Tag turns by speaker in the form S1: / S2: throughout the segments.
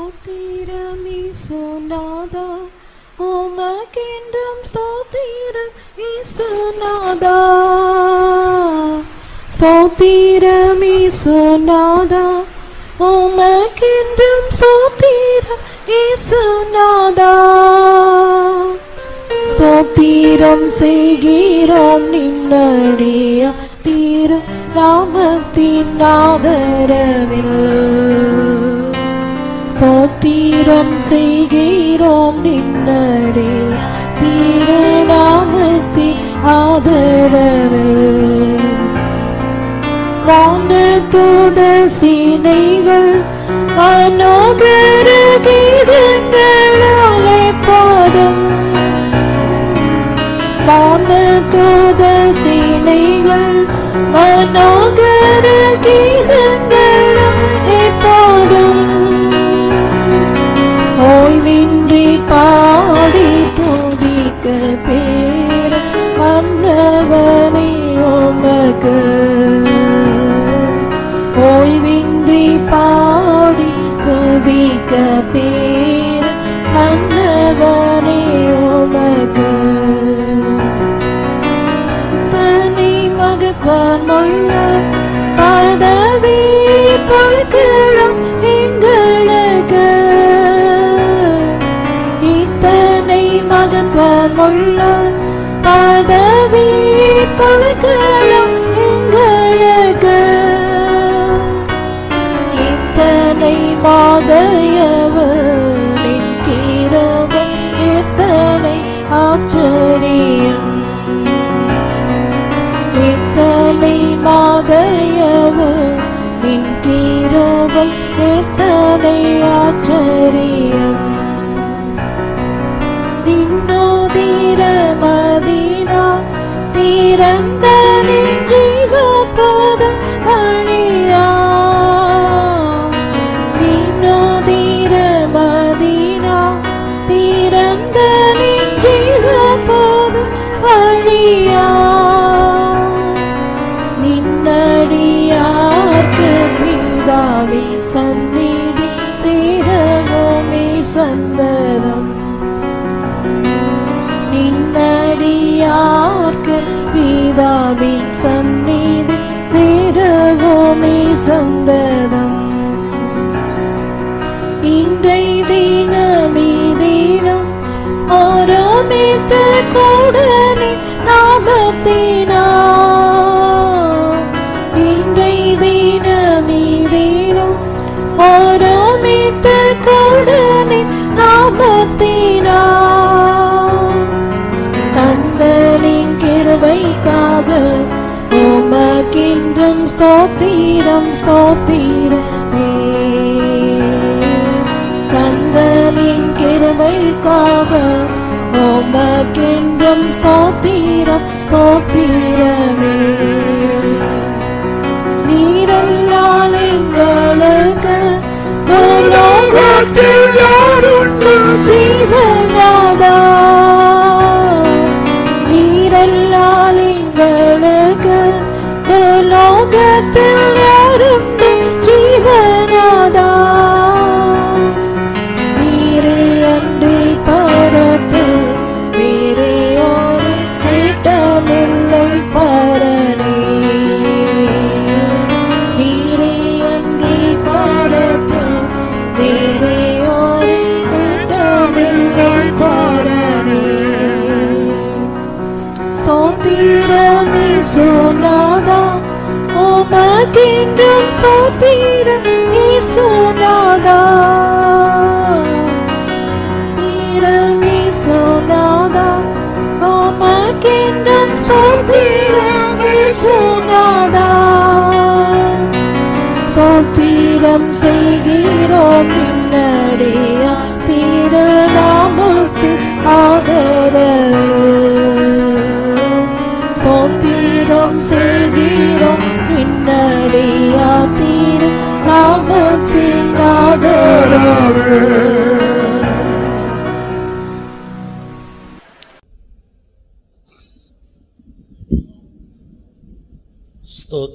S1: ஸ்தோத்திரம் இசுநாதா உமக்கென்றும் ஸ்தோத்திரம் இசுநாதா ஸ்தோத்திரம் இசுநாதா உமக்கென்றும் ஸ்தோத்திரம் இசுநாதா ஸ்தோத்திரம் செய்கிறோம் நின்னடிய தீர ராமத்தின் ஆதரவில். ஸ்தோத்திரம் செய்கிறோம் நின்னடே. தீரநாமத்தி ஆதரவில். வான தூத சீனைகள் மனோகர கீதங்களாலே பாதம் வான தூத சீனைகள் மனோகர கீதங்களாலே ஸ்தோத்திரம் ஸ்தோத்திரம் ஸ்தோத்திரமே. நீரல்லால் எங்களுக்கு உலகத்தில் யாருண்டு ஜீவனாதா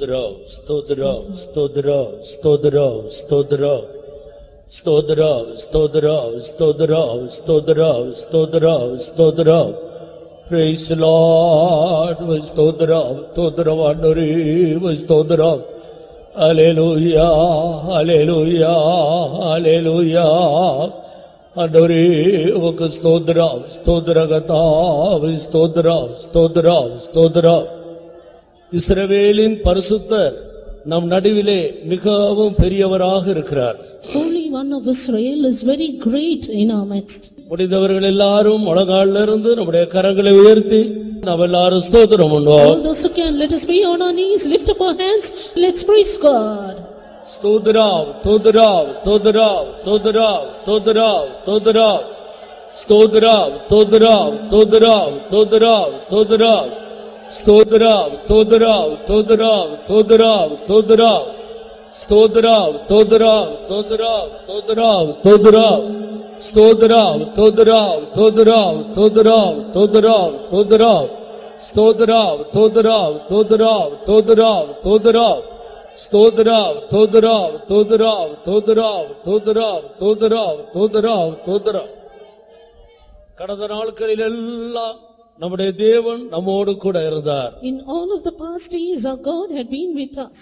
S1: drov, sto drov,
S2: sto drov, sto drov, sto drov. Sto drov, sto drov, Lord, sto drov, sto drov, sto drov. அலேலூயா அலேலூயா அலேலூயா ஆண்டவரே உமக்கு ஸ்தோத்ரம் ஸ்தோத்ரகதாவை ஸ்தோத்ரம் ஸ்தோத்ரம் ஸ்தோத்ரம் இஸ்ரவேலின் பரிசுத்தர் நம் நடுவிலே மிகவும் பெரியவராக இருக்கிறார்.
S3: Holy One of Israel is very great in our midst.
S2: முடிந்தவர்கள் எல்லாரும் முழங்காலில் இருந்து நம்முடைய கரங்களை உயர்த்தி నవలారు స్తోత్రముండో
S3: All those who can, let us be on our knees, lift up our hands, let's praise God.
S2: స్తోత్రావు తోదరావు తోదరావు తోదరావు తోదరావు తోదరావు స్తోత్రావు తోదరావు తోదరావు తోదరావు తోదరావు స్తోత్రావు తోదరావు తోదరావు తోదరావు తోదరావు స్తోత్రావు తోదరావు తోదరావు తోదరావు తోదరావు ஸ்தோத்ராவ் தோதுராவ் தோதுராவ் தோதுராவ் தோதுராவ் தோதுராவ் ஸ்தோதராவ் தோதுராவ் தோதுராவ் தோதுராவ் தோதுராவ் ஸ்தோதராவ் தோதுராவ் தோதுராவ் தோதுராவ் தோதுராவ் தோதுராவ் தோதுராவ் தோதுராவ் கடந்த நாட்களில் எல்லாம் நம்முடைய தேவன் நம்மோடு கூட இருந்தார்
S3: In all of the past years, our God had been with us.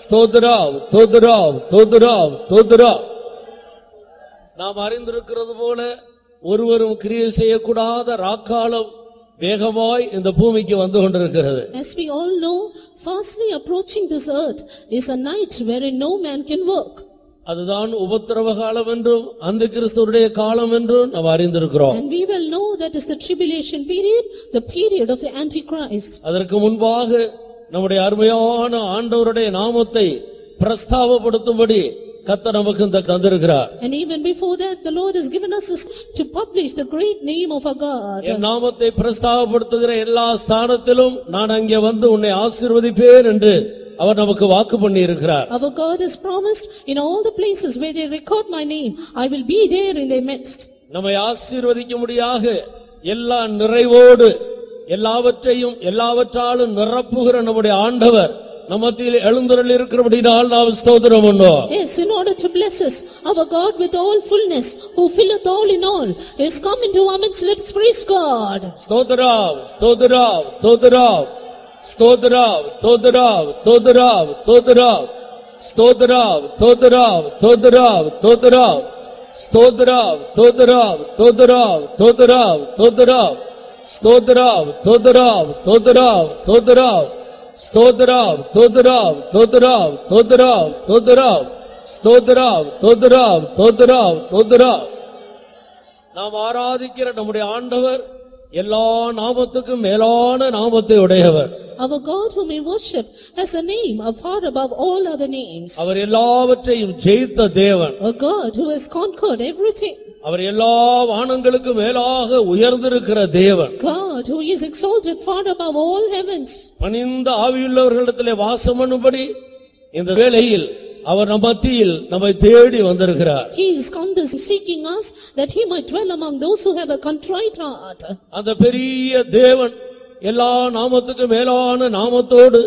S2: ஸ்தோத்ராவ் ஸ்தோத்ராவ் ஸ்தோத்ராவ் ஸ்தோத்ராவ் நாம் அறிந்திருக்கிறது போல ஒருவரும் கிரியை செய்யக்கூடாத ராக்காலம் வேகமாய் இந்த பூமிக்கு வந்து கொண்டிருக்கிறது
S3: As we all know, fastly approaching this earth is a night wherein no man can work.
S2: அதுதான் உபத்திரவ காலம் என்றும் அந்த கிறிஸ்துவனுடைய காலம் என்றும் நாம் அறிந்திருக்கிறோம்
S3: And we will know that is the tribulation period, the period of the Antichrist.
S2: அதற்கு முன்பாக நம்முடைய அருமையான ஆண்டவருடைய நாமத்தை பிரஸ்தாபப்படுத்தும்படி கத்த நமக்கு இந்த தந்திருக்கிறார்
S3: And even before that, the Lord has given us to publish the great name of our God.
S2: என் நாமத்தை பிரஸ்தாபப்படுத்துகிற எல்லா ஸ்தானத்திலும் நான் அங்கே வந்து உன்னை ஆசீர்வதிப்பேன் என்று அவர் நமக்கு வாக்கு பண்ணி இருக்கிறார்
S3: Our God has promised, in all the places where they record my name, I will be there in their midst.
S2: நம்மை ஆசீர்வதிக்கும்படியாக எல்லா நிறைவோடு எல்லாவற்றையும் எல்லாவற்றாலும் நிரப்புகிற நம்முடைய ஆண்டவர் நம்மத்தில் எழுந்தருள் இருக்கிறபடினால் நாம் ஸ்தோத்திரம் பண்ணோம்
S3: Yes, in order to bless us, our God with all fullness, who filleth all in all, is come into our midst, let's praise God.
S2: ஸ்தோத்திராவ் ஸ்தோத்திராவ் ஸ்தோத்திராவ் ஸ்தோத்திராவ் ஸ்தோத்திராவ் ஸ்தோத்திராவ் ஸ்தோத்திராவ் ஸ்தோத்திராவ் ஸ்தோத்திராவ் ஸ்தோத்திராவ் ஸ்தோத்திராவ் ஸ்தோத்திராவ் ஸ்தோத்திராவ் ஸ்தோத்திராவ் ஸ்தோத்திராவ் ஸ்தோத்திராவ் ஸ்தோத்ராவ் தோதராவ் தோதராவ் தோதராவ். ஸ்தோத்ராவ் தோதராவ் தோதராவ் தோதராவ் தோதராவ். ஸ்தோத்ராவ் தோதராவ் தோதராவ் தோதராவ். நாம் ஆராதிக்கிற நம்முடைய ஆண்டவர் எல்லா நாமத்துக்கும் மேலான நாமத்தை உடையவர்.
S3: Our God whom we worship has a name far above all other names.
S2: அவர் எல்லாவற்றையும் ஜெயித்த தேவன்.
S3: A God who has conquered everything.
S2: அவர் எல்லா வானங்களுக்கும் மேலாக உயர்ந்திருக்கிற தேவன்
S3: God who is exalted far above all heavens.
S2: பணிந்த ஆவியுள்ளவர்களிடத்திலே வாசம் பண்ணும்படி இந்த வேளையில் அவர் நம் மத்தியில் நம்மை தேடி வந்திருக்கிறார்
S3: He is come this seeking us that he might dwell among those who have a contrite heart.
S2: அந்த பெரிய தேவன் எல்லா நாமத்துக்கும் மேலான நாமத்தோடு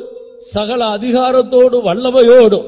S2: சகல அதிகாரத்தோடு வல்லமையோடும்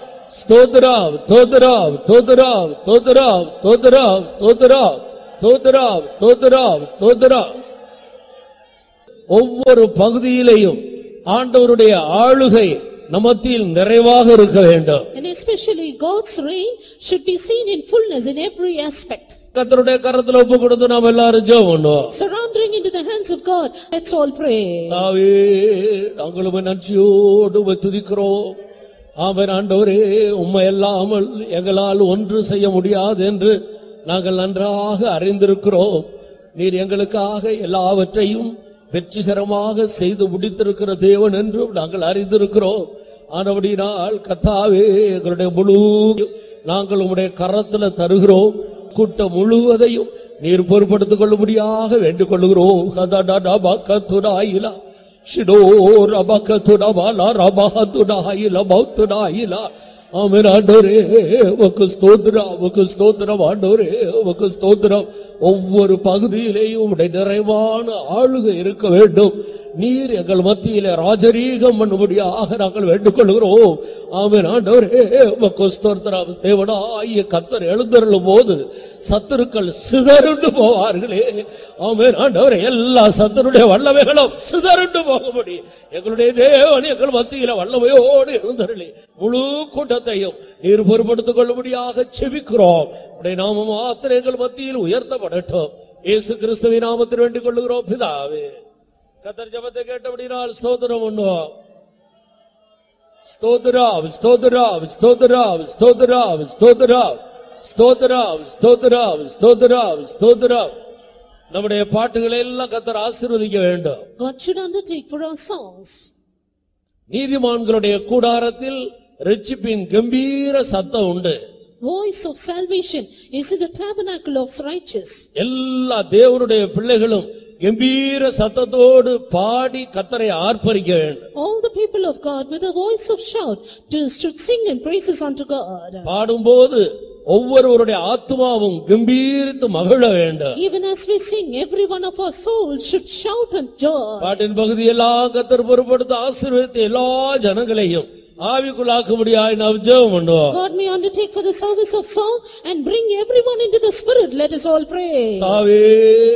S2: ஸ்தோத்ராவ் ஸ்தோத்ராவ் ஸ்தோத்ராவ் ஸ்தோத்ராவ் ஸ்தோத்ராவ் ஸ்தோத்ராவ் ஸ்தோத்ராவ் ஸ்தோத்ராவ் ஸ்தோத்ராவ் ஒவ்வொரு பகுதியிலேயும் ஆண்டவருடைய ஆளுகை நமத்தில் நிறைவாக இருக்க வேண்டும்
S3: And especially God's reign should be seen in fullness in every aspect.
S2: கத்தருடைய கரத்துல ஒப்பு கொடுத்து நாம் எல்லாரும் ஜெபம் பண்ணுவோம்
S3: Surrendering into the hands of God, let's all pray.
S2: தாவே நாங்களும் நன்றியோடு துதிக்கிறோம் ஆமென் ஆண்டவரே உண்மை அல்லாமல் எங்களால் ஒன்று செய்ய முடியாது என்று நாங்கள் நன்றாக அறிந்திருக்கிறோம். நீர் எங்களுக்காக எல்லாவற்றையும் வெற்றிகரமாக செய்து முடித்திருக்கிற தேவன் என்றும் நாங்கள் அறிந்திருக்கிறோம். ஆனபடினால் கத்தாவே எங்களுடைய முழு நாங்கள் உங்களுடைய கரத்துல தருகிறோம். கூட்டம் முழுவதையும் நீர் பொறுப்படுத்திக் கொள்ளும்படியாக வேண்டிக் கொள்ளுகிறோம். கதடபகத்துடாயிலா ஷிடோ ரபகத்துடபாலா ஆமீர் ஆண்டோரே உக்கு ஸ்தோத்திரம் உக்கு ஸ்தோத்திரம் ஆண்டோரே உக்கு ஸ்தோத்திரம். ஒவ்வொரு பகுதியிலேயும் உடைய நிறைவான ஆளுகை இருக்க வேண்டும். நீர் எங்கள் மத்தியில ராஜரீகம் பண்ணும்படியாக நாங்கள் வேண்டிக் கொள்கிறோம் ஆமென். ஆண்டவரே உமக்கு ஸ்தோத்திரம் தேவனாய கத்தர் எழுந்தருளும் போது சத்துருக்கள் சிதறுண்டு போவார்களே. ஆமென். ஆண்டவரே எல்லா சத்தருடைய வல்லமைகளும் சிதறுண்டு போகும்படி எங்களுடைய தேவன் எங்கள் மத்தியில வல்லமையோடு எழுந்தருளி முழு கூட்டத்தையும் நீர் பொறுப்படுத்திக் கொள்ளும்படியாக செபிக்கிறோம். உடைய நாம மாத்திரம் எங்கள் மத்தியில் உயர்த்தப்படட்டும். இயேசு கிறிஸ்துவின் நாமத்தில் வேண்டிக் கொள்ளுகிறோம் பிதாவே. கத்தர் ஜபத்தை கேட்டபடினால் ஸ்தோத்திரம் பண்ணுவோம் ஸ்தோத்திரம் ஸ்தோத்திரம் ஸ்தோத்திரம் ஸ்தோத்திரம் ஸ்தோத்திரம் ஸ்தோத்திரம் ஸ்தோத்திரம் ஸ்தோத்திரம் ஸ்தோத்திரம் நம்முடைய பாட்டுகளை எல்லாம் கத்தர் ஆசீர்வதிக்க வேண்டும்
S3: God should undertake for our songs.
S2: நீதிமான்களுடைய கூடாரத்தில் ரட்சிப்பின் கம்பீர சத்தம் உண்டு
S3: Voice of salvation is in the tabernacle of righteous.
S2: எல்லா தேவனுடைய பிள்ளைகளும் கம்பீர சத்தத்தோடு பாடி கத்தரை ஆர்ப்பரிக்க வேண்டும்
S3: All the people of God with a voice of shout to- should sing and praises unto God.
S2: பாடும்போது ஒவ்வொருவருடைய ஆத்மாவும் கம்பீரித்து மகிழ வேண்டும்
S3: Even as we sing, every one of our souls should shout and joy.
S2: பாட்டின் பகுதியெல்லாம் கத்தர் பொறுப்படுத்த ஆசீர்வதித்த எல்லா ஜனங்களையும் ஆவிக்குள்ளாக்கும்படியாய் நாம் ஜெபம் பண்ணுவோம்
S3: God may undertake for the service of song and bring everyone into the spirit. Let us all pray.
S2: தாவே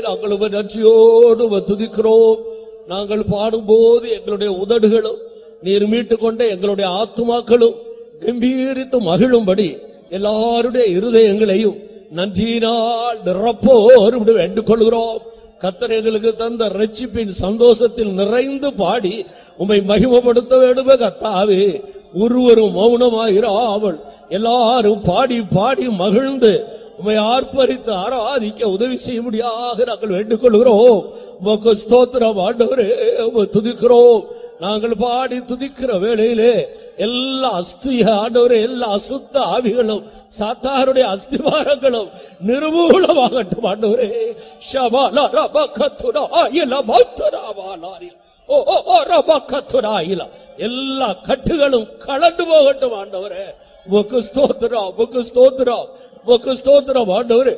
S2: நாங்கள் உமது நன்றியோடு உம்மை துதிக்கிறோம் நாங்கள் பாடும்போது எங்களுடைய உதடுகளும் நீர் மீட்டுக் கொண்ட எங்களுடைய ஆத்துமாக்களும் கம்பீரித்து மகிழும்படி எல்லாருடைய இருதயங்களையும் நன்றியினால் நிரப்போர் வேண்டிக் கொள்கிறோம் கத்தர் எங்களுக்கு தந்த ரட்சிப்பின் சந்தோஷத்தில் நிறைந்து பாடி உம்மை மகிமப்படுத்த வேண்டுமே கத்தாவே. ஒருவரும் மௌனமாயிராமல் எல்லாரும் பாடி பாடி மகிழ்ந்து உம்மை ஆர்ப்பரித்து ஆராதிக்க உதவி செய்யும்படியாக நாங்கள் வேண்டுகொள்கிறோம். உமக்கு ஸ்தோத்திரம் ஆண்டவரே துதிக்கிறோம். நாங்கள் பாடி துதிக்கிற வேளையிலே எல்லா அஸ்திய ஆண்டவரே எல்லா அசுத்த ஆவிகளும் சாத்தாருடைய அஸ்திவாரங்களும் நிர்மூலமாகட்டும் ஆண்டவரே. ஷபால ரபகத்துரா இல பௌத்தராவாலாரி எல்லா கட்டுகளும் கலண்டு போகட்டும் ஆண்டவரே. உமக்கு ஸ்தோத்திரம் உமக்கு ஸ்தோத்திரம். உமக்கு ஸ்தோத்திரம் ஆண்டவரே.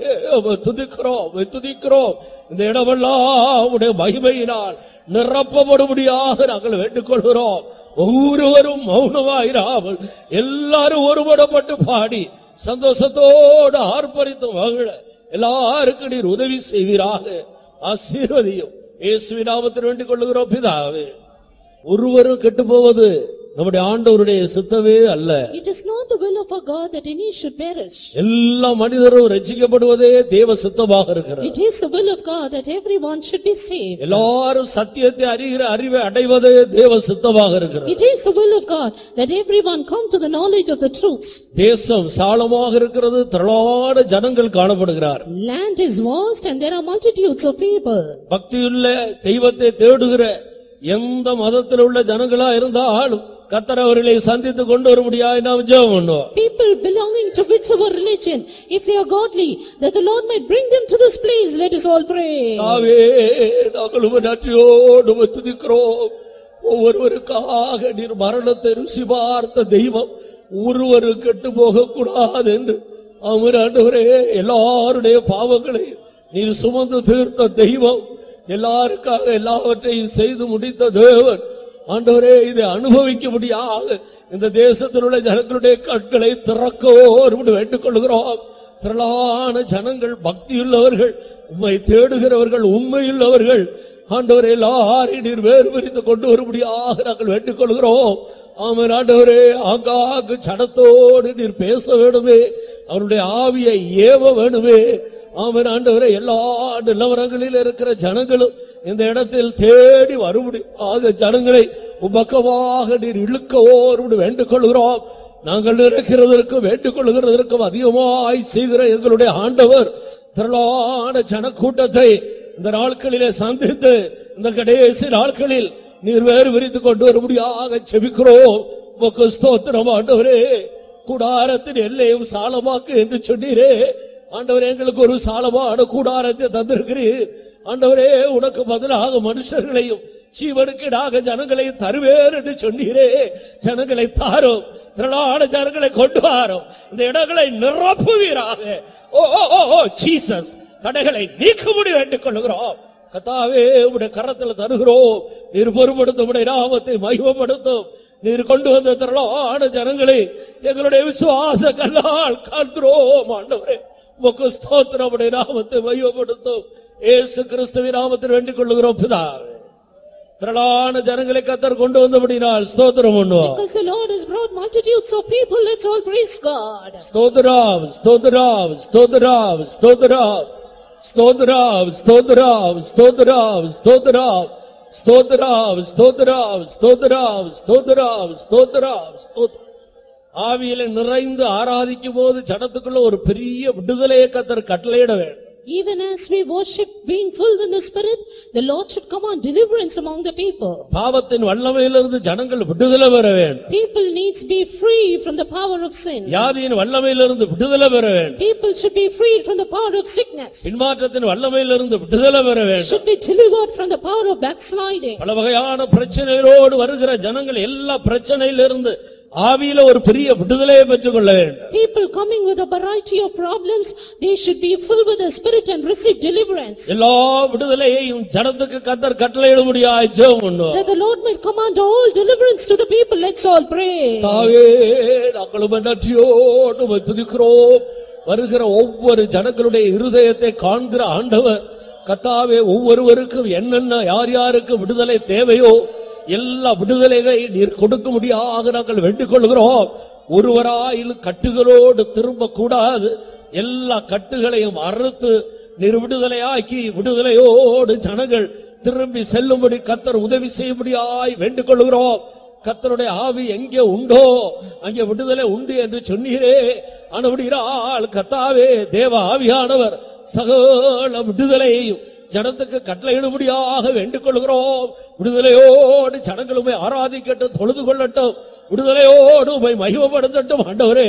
S2: துதிக்கிறோம் துதிக்கிறோம். இந்த இடமெல்லாம் உடைய மகிமையினால் நிரப்பப்படும்படியாக நாங்கள் வேண்டிக் கொள்கிறோம் ஒவ்வொருவரும் மௌனமாயிராமல் எல்லாரும் ஒருபடப்பட்டு பாடி சந்தோஷத்தோடு ஆர்ப்பரித்து மகிழ. எல்லாருக்கும் நீர் உதவி செய்வீராக. ஆசீர்வதியும். இயேசுவின் நாமத்தில் வேண்டிக் கொள்ளுகிறோம் பிதாவே. ஒருவரும் கெட்டு போவது நம்முடைய ஆண்டவருடைய சித்தமே அல்ல
S3: It is not the will of our God that any should perish.
S2: எல்லா மனிதரும் ரட்சிக்கப்படுவதே தேவ சித்தமாக இருக்கிறது
S3: It is the will of God that everyone should be saved.
S2: எல்லாரும் சத்தியத்தை அறிகிற அறிவை அடைவதே தேவ சித்தமாக இருக்கிறது
S3: It is the will of God that everyone come to the knowledge of the truth.
S2: தேசம் சாலமாக இருக்கிறது திரளான ஜனங்கள் காணப்படுகிறார்
S3: Land is vast and there are multitudes of people.
S2: பக்தியுள்ள தெய்வத்தை தேடுகிற எந்த மதத்தில் உள்ள ஜனங்களா இருந்தாலும் கத்தர் அவர்களை சந்தித்து கொண்டு வரும்படியாக நாம் ஜெபம் பண்ணுவோம்.
S3: People belonging to whichever religion, if they are godly, that the Lord might bring them to this place, let us all pray.
S2: ஆவே நாங்கள் உம்மை நன்றியோடு உம்மை துதிக்கிறோம். ஒவ்வொருவருக்காக நீர் மரணத்தை ருசி பார்த்த தெய்வம் ஒருவரு கெட்டு போக கூடாது என்று அவர் ஆண்டவரே எல்லாருடைய பாவங்களை நீர் சுமந்து தீர்த்த தெய்வம் எல்லாருக்காக எல்லாவற்றையும் செய்து முடித்த தேவன். ஆண்டவரே இதை அனுபவிக்க முடியாது இந்த தேசத்தில் உள்ள ஜனங்களுடைய கண்களை திறக்கோ வேண்டுக் கொள்கிறோம் திரளான ஜனங்கள் பக்தியுள்ளவர்கள் உண்மை தேடுகிறவர்கள் உண்மையுள்ளவர்கள். ஆண்டவரே எல்லாரையும் நீர் வேறு பிரித்து கொண்டு வரும்படியாக நாங்கள் வேண்டிக் கொள்கிறோம். ஆமன் ஆண்டவரே ஆங்காங்கு சடத்தோடு நீர் பேச வேணுமே. அவருடைய ஆவியை ஏவ வேணுமே. ஆமன் ஆண்டவரே எல்லா நிலவரங்களில் இருக்கிற ஜனங்களும் இந்த இடத்தில் தேடி வரும்படி ஆக ஜனங்களை உபக்கமாக நீர் இழுக்கவோ வேண்டிக் கொள்கிறோம். நாங்கள் நினைக்கிறதற்கும் வேண்டுக் கொள்ளுகிறதற்கும் அதிகமாய் செய்கிற எங்களுடைய ஆண்டவர் திரளான ஜனக்கூட்டத்தை இந்த நாட்களிலே சந்தித்து இந்த கடைசி நாட்களில் நீர் வேறு விரித்து கொண்டு வரும்படியாக செபிக்கிறோம். உமக்கு ஸ்தோத்திரம் ஆண்டவரே. கூடாரத்தின் எல்லையும் சாலமாக்கு என்று சொன்னீரே. ஆண்டவரே எங்களுக்கு ஒரு சாலமான கூடாரத்தை தந்திருக்கிறீர். ஆண்டவரே உனக்கு பதிலாக மனுஷர்களையும் ஜீவனுக்கிடாக ஜனங்களை தருவேர் என்று சொன்னீரே. ஜனங்களை தாரும் திரளான ஜனங்களை கொண்டு வாரும். இந்த இடங்களை நிரப்புவீராக. ஓ ஓ ஓ ஜீசஸ் தடைகளை நீக்க முடியும் என்று கொள்கிறோம் கத்தாவே உடைய கரத்துல தருகிறோம். நீர் பொறுப்படுத்தும் உடைய நாமத்தை மகிமப்படுத்தும். நீர் கொண்டு வந்த திரளான ஜனங்களை எங்களுடைய விசுவாச கல்லால் காண்கிறோம் ஆண்டவரே. உமக்கு ஸ்தோத்திரம். உடைய நாமத்தை மகிமப்படுத்தும் இயேசு கிறிஸ்துவின் நாமத்தில் வேண்டிக் கொள்ளுகிறோம் பிதாவே. திரளான ஜனங்களை கத்தர் கொண்டு வந்தபடினால் ஸ்தோத்திரம் பண்ணுவோம்.
S3: Because the Lord has brought multitudes of people, let's all praise God.
S2: ஸ்தோத்திரம் ஸ்தோத்திரம் ஸ்தோத்திரம் ஸ்தோத்திரம். ஸ்தோத்திரம் ஸ்தோத்திரம் ஸ்தோத்திரம் ஸ்தோத்திரம். ஸ்தோத்திரம் ஸ்தோத்திரம் ஸ்தோத்திரம் ஸ்தோத்திரம் ஸ்தோத்திரம் ஸ்தோத்திரம். ஆவியில நிறைந்து ஆராதிக்கும் போது ஜனத்துக்குள்ள ஒரு பெரிய விடுதலையை கத்தர் கட்டளையிட வேண்டும்
S3: Even as we worship being filled in the Spirit, the Lord should command deliverance among the people.
S2: பாவத்தின் வல்லமையிலிருந்து ஜனங்கள் விடுதலை பெற வேண்டும்
S3: People needs be free from the power of sin.
S2: வியாதியின் வல்லமையிலிருந்து விடுதலை பெற வேண்டும்
S3: People should be freed from the power of sickness.
S2: பின்மாற்றத்தின் வல்லமையிலிருந்து விடுதலை பெற வேண்டும்
S3: Should be delivered from the power of backsliding.
S2: பல வகையான பிரச்சனைகளோடு வருகிற ஜனங்கள் எல்லா பிரச்சனையிலிருந்து ஆவியில ஒரு பெரிய விடுதலையை பெற்றுக் கொள்ள வேண்டும்
S3: People coming with a variety of problems, they should be filled with the Spirit and receive deliverance.
S2: எல்லா விடுதலையையும் ஜனத்துக்கு கத்தர் கட்டளையிடும்படியாய் ஜெபம் பண்ணுவோம்
S3: That the Lord might command all deliverance to the people, let's all pray.
S2: தாவே நன்றியோடு உம்மை துதிக்கிறோம் வருகிற ஒவ்வொரு ஜனங்களுடைய இருதயத்தை காண்கிற ஆண்டவர் கத்தாவே ஒவ்வொருவருக்கும் என்னென்ன யார் யாருக்கு விடுதலை தேவையோ எல்லா விடுதலைகளை நீர் கொடுக்க முடியாக நாங்கள் வேண்டிக் கொள்கிறோம் ஒருவராயிலும் கட்டுகளோடு திரும்ப கூடாது எல்லா கட்டுகளையும் அறுத்து நீர் விடுதலையாக்கி விடுதலையோடு ஜனங்கள் திரும்பி செல்லும்படி கத்தர் உதவி செய்யும்படியாய் வேண்டிக் கொள்கிறோம் கத்தருடைய ஆவி எங்கே உண்டோ அங்கே விடுதலை உண்டு என்று சொன்னீரே. அனுபடுகிறாள் கத்தாவே தேவ ஆவியானவர் சகல விடுதலையையும் ஜனத்துக்கு கட்டளையிடும்படியாக வேண்டிக் கொள்கிறோம் விடுதலையோடு ஜனங்கள் உண்மை ஆராதிக்கட்டும் தொழுது கொள்ளட்டும். விடுதலையோடு உண்மை மகிமப்படுத்தட்டும். ஆண்டவரே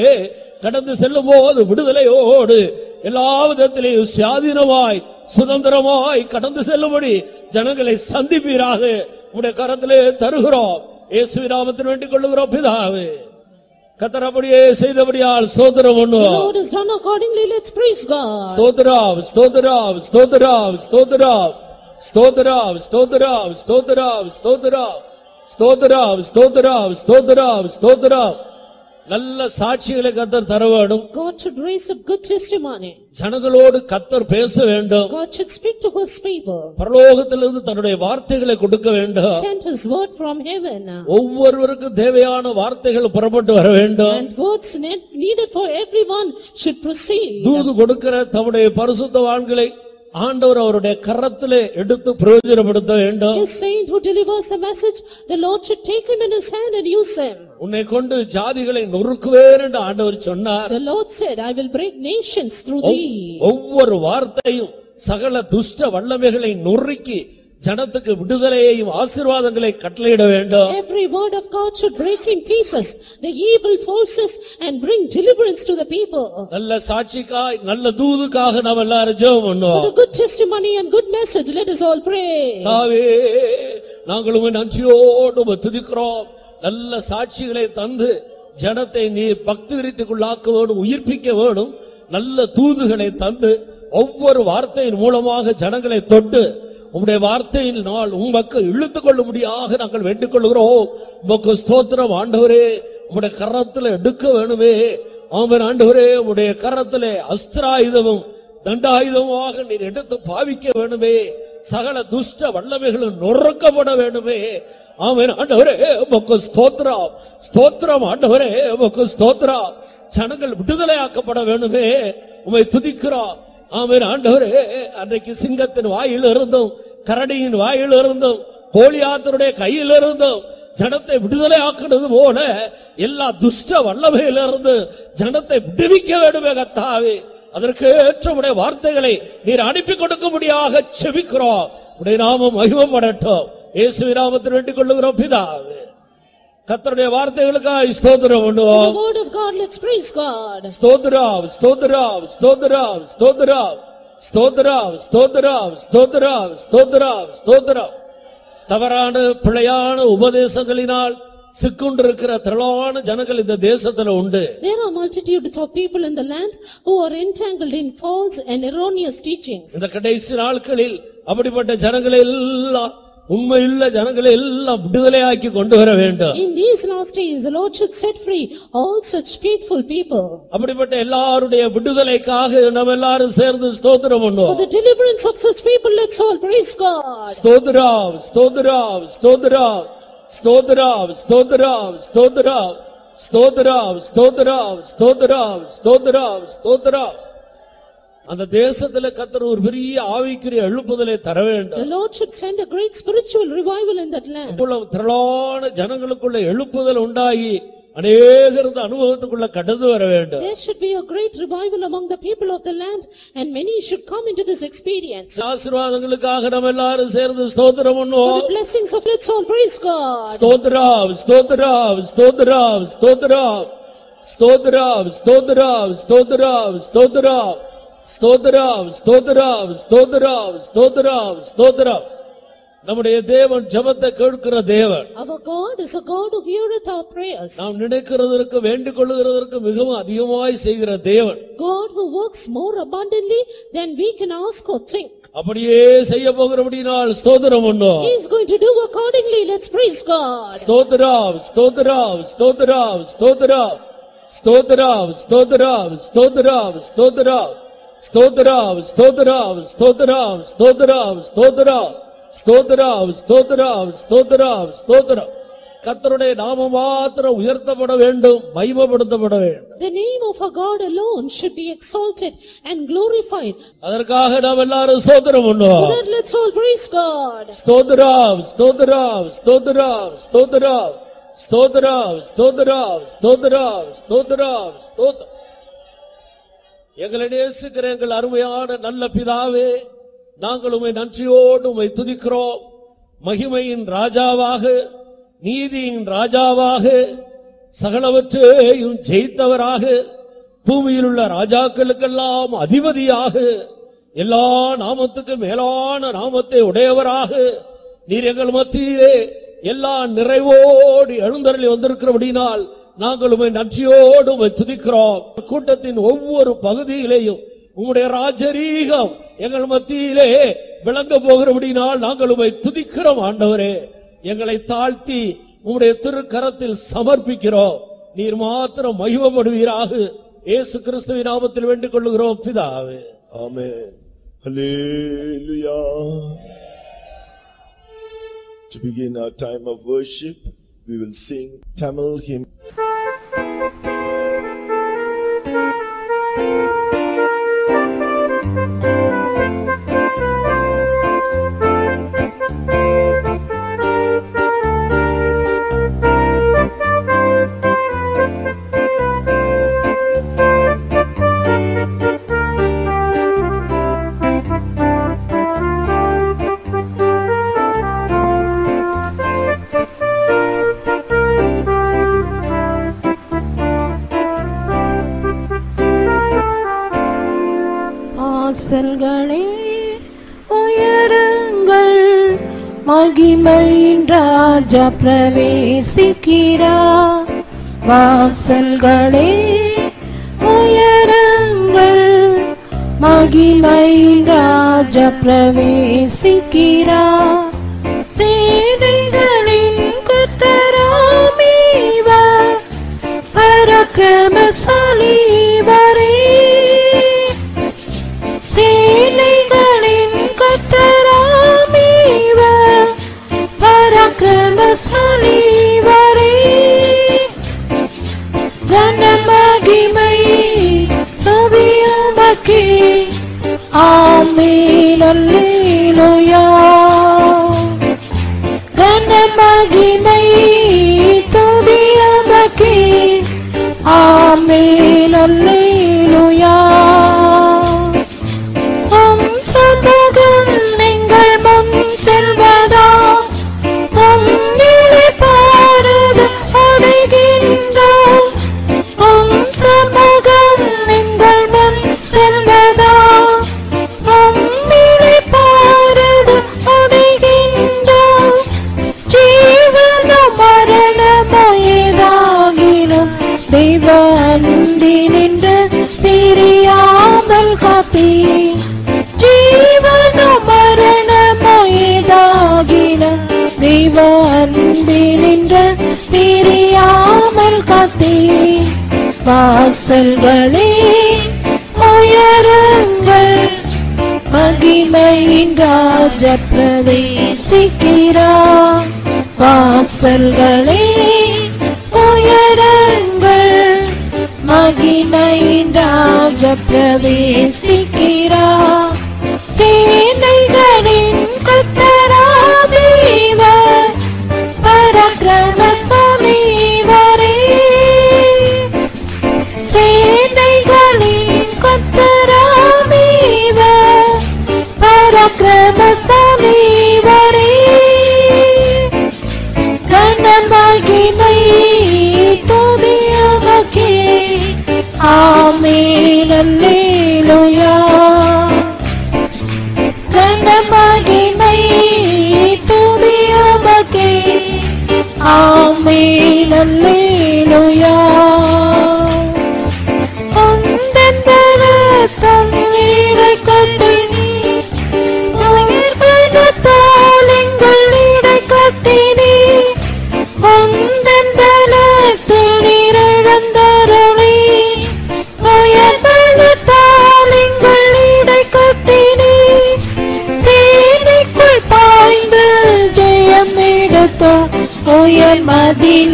S2: கடந்து செல்லும் போது விடுதலையோடு எல்லா விதத்திலேயும் சுயாதீனமாய் சுதந்திரமாய் கடந்து செல்லும்படி ஜனங்களை சந்திப்பீராக. உடைய கரத்திலே தருகிறோம். இயேசு நாமத்தில் வேண்டிக் கொள்ளுகிறோம் பிதாவே. கத்தரபடியே செய்தபடியால் ஸ்தோத்திரம்
S3: The
S2: பண்ணுவோம்
S3: Lord has done accordingly, let's praise God.
S2: ஸ்தோத்திரம் ஸ்தோத்திரம் ஸ்தோத்திரம் ஸ்தோத்திரம் ஸ்தோத்திரம் ஸ்தோத்திரம் ஸ்தோத்திரம் ஸ்தோத்திரம் ஸ்தோத்திரம் ஸ்தோத்திரம் ஸ்தோத்திரம் ஸ்தோத்திரம் நல்ல சாட்சிகளை கத்தர் தர வேண்டும்
S3: God should raise up good testimony.
S2: ஜனங்களோடு கத்தர் பேச வேண்டும்
S3: God should speak to his people.
S2: பரலோகத்திலிருந்து தன்னுடைய வார்த்தைகளை கொடுக்க வேண்டும்
S3: Send his word from heaven.
S2: ஒவ்வொருவருக்கும் தேவையான வார்த்தைகள் புறப்பட்டு வர வேண்டும்
S3: And words ne- needed for everyone should proceed.
S2: தூது கொடுக்கிற தம்முடைய பரிசுத்தவான்களை ஆண்டவர் அவருடைய கரத்திலே எடுத்து பிரயோஜனப்படுத்த வேண்டும்
S3: His saint who delivers the message, the Lord should take him in his hand and use him.
S2: உன்னை கொண்டு ஜாதிகளை நொறுக்குவேன் என்று ஆண்டவர் சொன்னார்
S3: The Lord said, I will break nations through thee.
S2: ஒவ்வொரு வார்த்தையும் சகல துஷ்ட வல்லமைகளை நொறுக்கி ஜனத்துக்கு விடுதலையையும் ஆசீர்வாதங்களை கட்டளையிட வேண்டும்
S3: Every word of God should break in pieces the evil forces and bring deliverance to the people.
S2: நல்ல சாட்சிக்காய் நல்ல தூதுக்காக நாம் எல்லாரும் ஜெபம்
S3: For
S2: பண்ணுவோம்
S3: the good testimony and good message, let us all pray.
S2: தாவே நாங்கள் உம்மை நன்றியோடு உம்மை துதிக்கிறோம் நல்ல சாட்சிகளை தந்து ஜனத்தை நீ பக்தி விரித்துக்குள்ளாக்க வேணும் உயிர்ப்பிக்க வேணும் நல்ல தூதுகளை தந்து ஒவ்வொரு வார்த்தையின் மூலமாக ஜனங்களை தொட்டு உம்முடைய வார்த்தையில் நாள் உமக்கு இழுத்துக் முடியாக நாங்கள் வேண்டிக் கொள்கிறோம் உமக்கு ஸ்தோத்திரம் ஆண்டவரே உம்முடைய கரத்துல எடுக்க வேணுமே. ஆமன் ஆண்டவரே உடைய கரத்தில் அஸ்திராயுதமும் தண்டாயுதமாக நீர் எடுத்து பாவிக்க வேணுமே. சகல துஷ்ட வல்லமைகளும் நொறுக்கப்பட வேண்டுமே. ஆமென். ஆண்டவரே உமக்கு ஸ்தோத்திரம். ஸ்தோத்திரம் ஆண்டவரே உமக்கு ஸ்தோத்திரம். ஜனங்கள் விடுதலையாக்கப்பட வேண்டுமே. உமை துதிக்கிறோம். ஆமென். ஆண்டவரே அன்றைக்கு சிங்கத்தின் வாயில் இருந்தும் கரடியின் வாயில் இருந்தும் கோழியாத்தருடைய கையில் இருந்தும் ஜனத்தை விடுதலை ஆக்குனது போல எல்லா துஷ்ட வல்லமையிலிருந்து ஜனத்தை விடுவிக்க வேண்டுமே கத்தாவே. அதற்கு ஏற்ற உடைய வார்த்தைகளை நீர் அனுப்பி கொடுக்கும்படியாக செபிக்கிறோம். உடைய நாமம் மகிமப்படட்டும். இயேசு நாமத்தில் வேண்டிக் கொள்ளுகிறோம் பிதாவே. கத்தருடைய வார்த்தைகளுக்காக ஸ்தோத்திரம் பண்ணுவோம்.
S3: Word of God, let's praise God.
S2: ஸ்தோத்திரம் ஸ்தோத்திரம் ஸ்தோத்திரம் ஸ்தோத்திரம் ஸ்தோத்திரம் ஸ்தோத்திரம் ஸ்தோத்திரம் ஸ்தோத்திரம் ஸ்தோத்திரம். தவறான பிழையான உபதேசங்களினால் சிக்குண்டிருக்கிற திரளான ஜனங்கள் இந்த தேசத்துல உண்டு
S3: There are multitudes of people in the land who are entangled in false and erroneous teachings.
S2: இந்த கடைசி நாட்களில் அப்படிப்பட்ட ஜனங்களை எல்லாம் உண்மையுள்ள ஜனங்களை எல்லாம் விடுதலையாக்கி கொண்டு வர வேண்டும்
S3: In these last days, the Lord should set free all such faithful people.
S2: அப்படிப்பட்ட எல்லாருடைய விடுதலைக்காக நம்ம எல்லாரும் சேர்ந்து ஸ்தோத்திரம்
S3: For
S2: பண்ணுவோம்
S3: the deliverance of such people, let's all praise God.
S2: ஸ்தோத்திரம் ஸ்தோத்திரம் ஸ்தோத்திரம் ஸ்தோத்திரம் ஸ்தோத்திரம் ஸ்தோத்திரம் ஸ்தோத்திரம் ஸ்தோத்திரம் ஸ்தோத்திரம் ஸ்தோத்திரம் ஸ்தோத்திரம் அந்த தேசத்துல கத்தர் ஒரு பெரிய ஆவிக்குரிய எழுப்புதலை தர வேண்டும்
S3: The Lord should send a great spiritual revival in that land.
S2: இவ்வளவு திரளான ஜனங்களுக்குள்ள எழுப்புதல் உண்டாகி அநேகர் இந்த அனுபவத்துக்குள்ள கடந்து வர வேண்டும்
S3: There should be a great revival among the people of the land and many should come into this experience.
S2: ஆசீர்வாதங்களுக்காக நம்ம எல்லாரும் சேர்ந்து ஸ்தோத்திரம்
S3: For
S2: பண்ணுவோம்
S3: the blessings of let's all praise God.
S2: ஸ்தோத்திரம் ஸ்தோத்திரம் ஸ்தோத்திரம் ஸ்தோத்திரம் ஸ்தோத்திரம் ஸ்தோத்திரம் ஸ்தோத்திரம் ஸ்தோத்திரம் ஸ்தோத்திரம் ஸ்தோத்திரம் ஸ்தோத்திரம் ஸ்தோத்திரம் ஸ்தோத்திரம் நம்முடைய தேவன் ஜெபத்தை கேட்கிற தேவன்
S3: Our God is a God who heareth our prayers.
S2: நாம் நினைக்கிறதற்கு வேண்டிக் கொள்ளுகிறதற்கு மிகவும் அதிகமாய் செய்கிற தேவன்
S3: God who works more abundantly than we can ask or think.
S2: அப்படியே செய்ய போகிறபடினால் ஸ்தோத்திரம் பண்ணும்
S3: He is going to do accordingly. Let's praise God.
S2: ஸ்தோத்திரம் ஸ்தோத்திரம் ஸ்தோத்திரம் ஸ்தோத்திரம் ஸ்தோத்திரம் ஸ்தோத்திரம் ஸ்தோத்திரம் ஸ்தோத்திரம் ஸ்தோத்திரம் ஸ்தோத்திரம் ஸ்தோத்திரம் ஸ்தோத்திரம் ஸ்தோத்திரம் ஸ்தோத்திரம் ஸ்தோத்திரம் ஸ்தோத்திரம் ஸ்தோத்திரம் கர்த்தருடைய நாம மாத்திரம் உயர்த்தப்பட வேண்டும் மகிமைப்படுத்தப்பட வேண்டும்.
S3: The name of our God alone should be exalted and glorified.
S2: அதற்காக நாம் எல்லாரும் ஸ்தோத்திரம் பண்ணுவோம்.
S3: That, let's all praise God.
S2: ஸ்தோத்திரம் ஸ்தோத்திரம் ஸ்தோத்திரம் ஸ்தோத்திரம். ஸ்தோத்திரம் ஸ்தோத்திரம் ஸ்தோத்திரம் ஸ்தோத்திரம் ஸ்தோத்திரம். எங்களை நேசிக்கிற எங்கள் அருமையான நல்ல பிதாவே நாங்கள் உமை நன்றியோடு உமை துதிக்கிறோம். மகிமையின் ராஜாவாக நீதியின் ராஜாவாக சகலவற்றையும் ஜெயித்தவராக பூமியில் உள்ள ராஜாக்களுக்கெல்லாம் அதிபதியாக எல்லா நாமத்துக்கும் மேலான நாமத்தை உடையவராக நீர் எங்கள் மத்தியிலே எல்லா நிறைவோடு எழுந்தருளி வந்திருக்கிறபடினால் நாங்கள் உமை நன்றியோடு உமை துதிக்கிறோம். கூட்டத்தின் ஒவ்வொரு பகுதியிலேயும் உங்களுடைய ராஜரீகம் எங்கள் மத்தியிலே விளங்க போகிறபடினால் நாங்கள் உமை துதிக்கிறோம் ஆண்டவரே. எங்களை தாழ்த்தி உங்களுடைய திருக்கரத்தில் சமர்ப்பிக்கிறோம். நீர் மாத்திரம் மகிமப்படுவீராக. இயேசு கிறிஸ்துவின் நாமத்தில் வேண்டிக் கொள்ளுகிறோம் பிதாவே.
S4: ஆமே Hallelujah. To begin our time of worship, we will sing Tamil hymn.
S1: வாசல்களே உயரங்கள் மகிமையின் ராஜா பிரவேசிக்கிறா. வாசல்களே உயரங்கள் மகிமையின் ராஜா பிரவேசிக்கிறா. சேதைகளின் கத்தராமீவா me, me, me. வாசல்களே உயரங்கள் மகிமையின் ராஜ பிரவேசிக்கிறார் வாசல்களே உயரங்கள் மகிமையின் ராஜ பிரவேசிக்கிறார் சேனைகளின் கத்தராதேவர் பரக்கிரம ಅಕ್ರಮ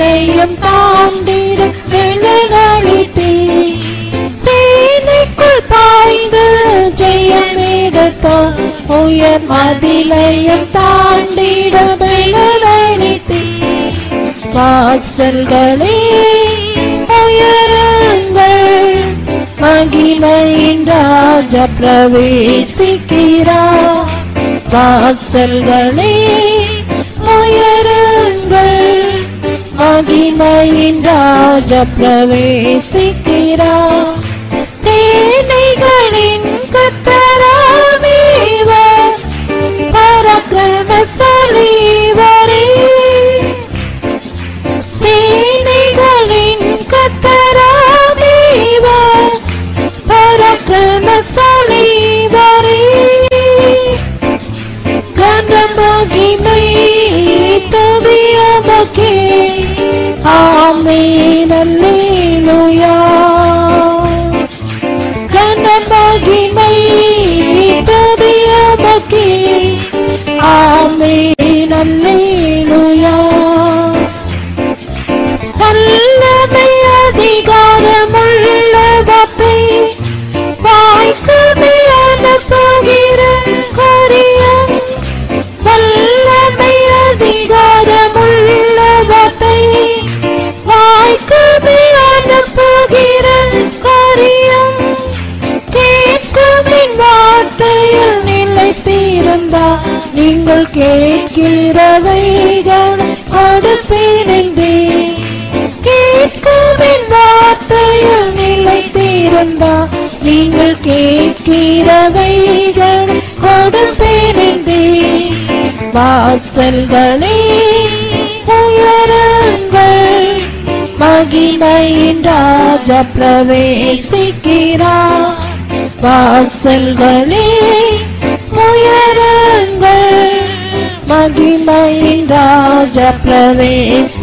S1: விண்ணையும் தாண்டிட விண்ணி தேனைக்குள் பாய்ந்து ஜெயமேடத்தோ உயர் மதிலையும் தாண்டிட விண்ணி வாசல்களே உயரங்கள். மகிமையின் ராஜ பிரவேசிக்கிறா. வாசல்களே மகிமையின் ராஜ பிரவேசிக்கிறார். me. காதல்களே உயருங்கள் மகிமையின் ராஜா பிரவேசிக்கிறார். வாசல்களே உயருங்கள் மகிமையின் ராஜா பிரவேச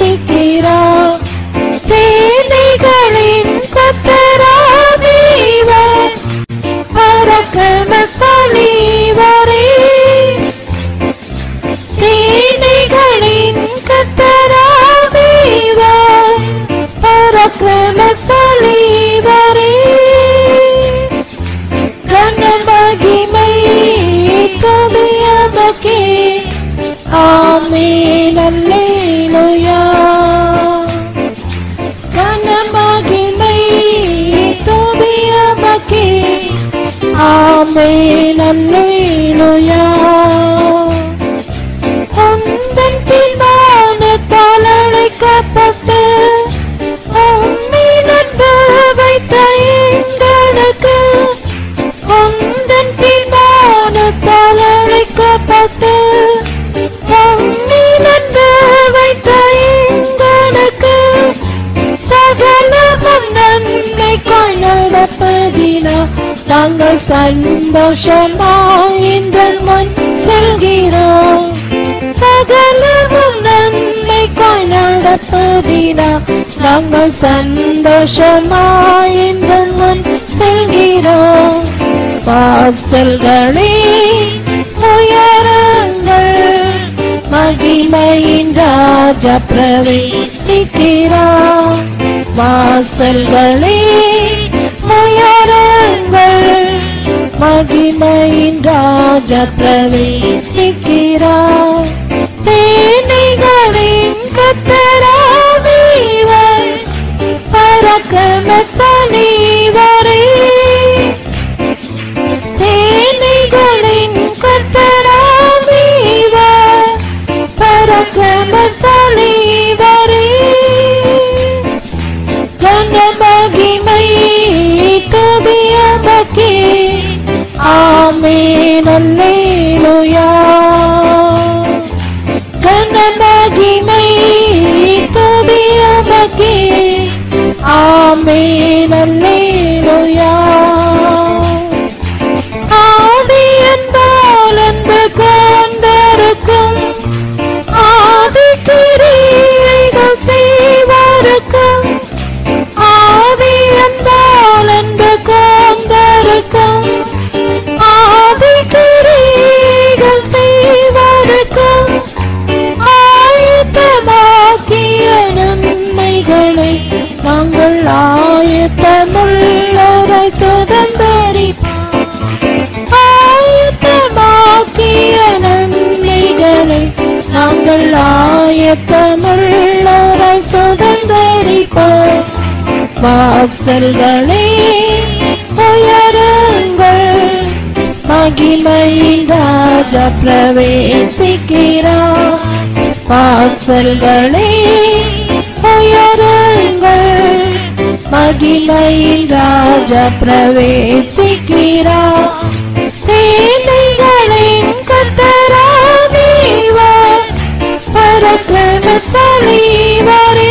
S1: சந்தோஷமாய் எங்கள் முன் செல்கிறோம். சகலவும் நன்மைக்காய் நடப்பதினா நாங்கள் சந்தோஷமாய் எங்கள் முன் செல்கிறோம். வாசல்களே உயரங்கள் மகிமையின் ராஜா பிரவேசிக்கிறோம். வாசல்களே ராஜா வாசல்களே உயருங்கள் மகிமையின் ராஜா பிரவேசிக்கிறார். வாசல்களே உயருங்கள் மகிமையின் ராஜா பிரவேசிக்கிறார். சேனைகளின் கத்தராதீவர் பரக்கிரம தலைவரே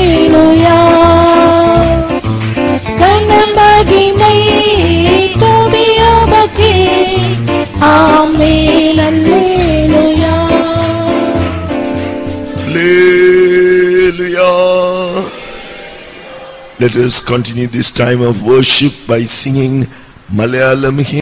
S4: Let us continue this time of worship by singing Malayalam hymn.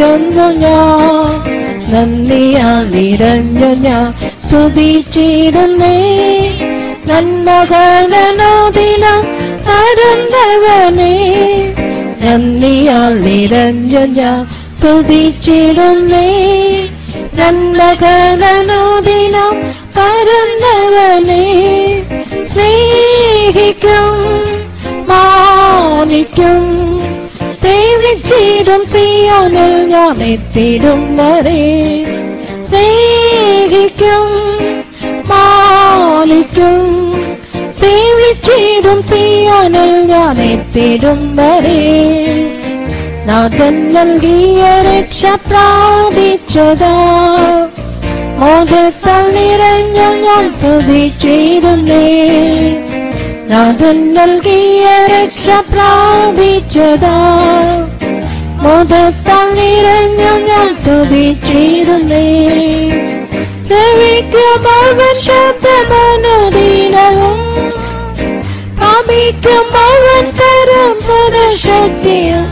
S1: സ്തുതിക്കുന്നു ഞാൻ നന്ദിയാൽ നിറഞ്ഞു ഞാൻ സ്തുതിച്ചിരുന്നേ നന്മകളനോദിനം തരുന്നവനെ നന്ദിയാൽ നിറഞ്ഞു ഞാൻ സ്തുതിച്ചിടുന്നേ നന്മകളനോദിനം തരുന്നവനെ സ്നേഹിക്കും മാനിക്കും. സേവിച്ചിടും പിയോനിൽ ഞാൻ എത്തിടും വരെ. സ്നേഹിക്കും പാലിക്കും സേവിച്ചിടും പിയോനിൽ ഞാൻ എത്തി എത്തിടും വരെ. നാഥൻ നൽകിയ രക്ഷ പ്രാപിച്ചതാ. മോദത്താൽ നിറഞ്ഞ ഞാൻ തുതിച്ചിടുന്നേ നാഥൻ നൽകിയ രക്ഷ പ്രാപിച്ചതാ. മോദത്താൽ നിറഞ്ഞ ഞാൻ തുതിച്ചിടുന്നേ ശ്രവിക്കുമ്പോൾ ശബ്ദമനുദീനവും പ്രാപിക്കുമ്പോൾ തരം പുനഃശക്തിയും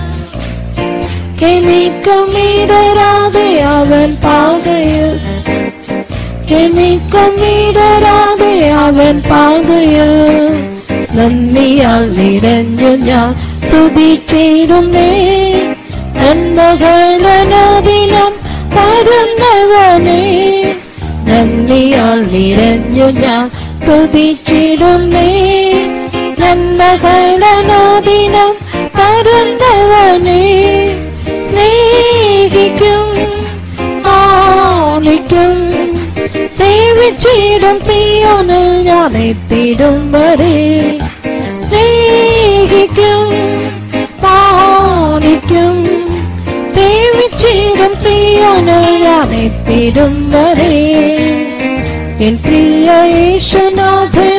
S1: കെമിക്കും ഇടരാതെ അവൻ പാകയിൽ കെമിക്കും ഇടരാതെ അവൻ പാകയിൽ നന്ദിയാൽ നിറഞ്ഞു ഞാൻ തുതിച്ചിടുന്നേ നന്മകളനദിനം തരുന്നവനേ നന്ദിയാൽ നിറഞ്ഞു ഞാൻ തുതിച്ചിടുന്നേ നന്മകളനദിനം തരുന്നവനേ സ്നേഹിക്കും ആണിക്കും സേവിച്ചിടും തീയൊന്ന് ഞാൻ എത്തിടും വരെ. மெய்ப்பிடும் வரே. என் பிரிய ஏஷநாதன்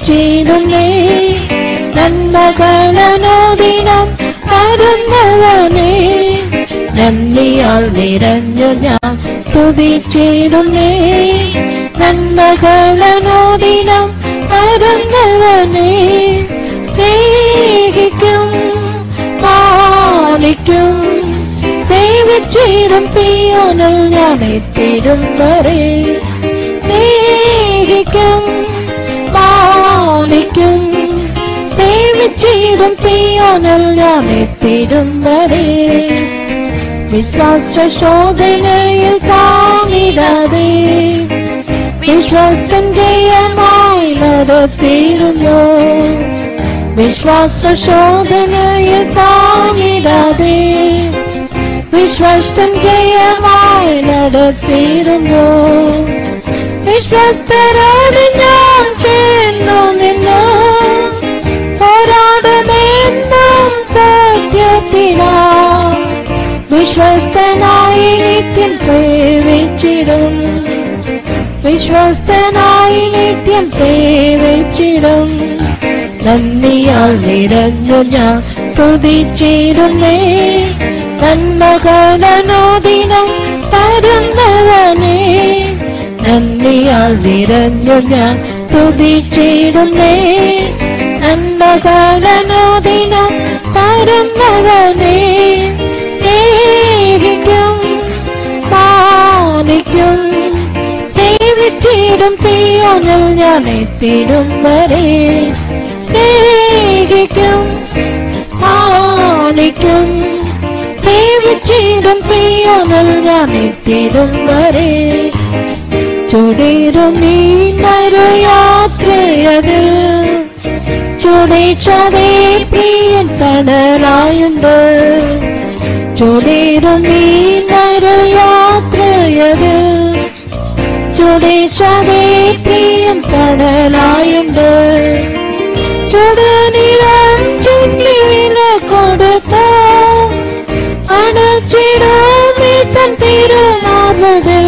S1: സ്തുതിച്ചിടുന്നേ നന്മകളനോദിനം തരുന്നവനേ. നന്ദിയാൽ നിരഞ്ഞു ഞാൻ സ്തുതിച്ചിടുന്നേ നന്മകളനോദിനം തരുന്നവനേ. സ്നേഹിക്കും പാലിക്കും. സേവിച്ചിടും തീയോനൽ ഞാൻ വരെ. സ്നേഹിക്കും സേവിച്ചിടും തീയോനൽ ഞാൻ എത്തിടും വരെ വിശ്വാസ ശോധനയിൽ താങ്ങിടാതെ വിശ്വാസം ജയമായി നടത്തിയിരുന്നു വിശ്വാസ ശോധനയിൽ താങ്ങിടാതെ വിശ്വാസം ജയമായി നടത്തിയിരുന്നു വിശ്വസ്തരോട് ഞാൻ നിത്യം സേവിച്ചിടും. നന്ദിയാൽ നിറഞ്ഞു ഞാൻ സ്തുതിച്ചിടുന്നേ. നന്മകളനോദിനം തരുന്നവനേ. നന്ദിയാൽ നിറഞ്ഞു ഞാൻ സ്തുതിച്ചിടുന്നേ. വീണ്ടും സിയോനിൽ ഞാൻ എത്തിടും വരെ. സ്നേഹിക്കും മാനിക്കും സേവിച്ചിടും സിയോനിൽ ഞാൻ എത്തിടും വരെ. ചുടേറും നീ നരു യാത്രയതിൽ ചുടേറ്റതേ പ്രിയൻ കടലായുണ്ട്. ചുടേറും നീ നരു യാത്രയതിൽ അണച്ചിടാമേ തൻ തിരുനാമതിൽ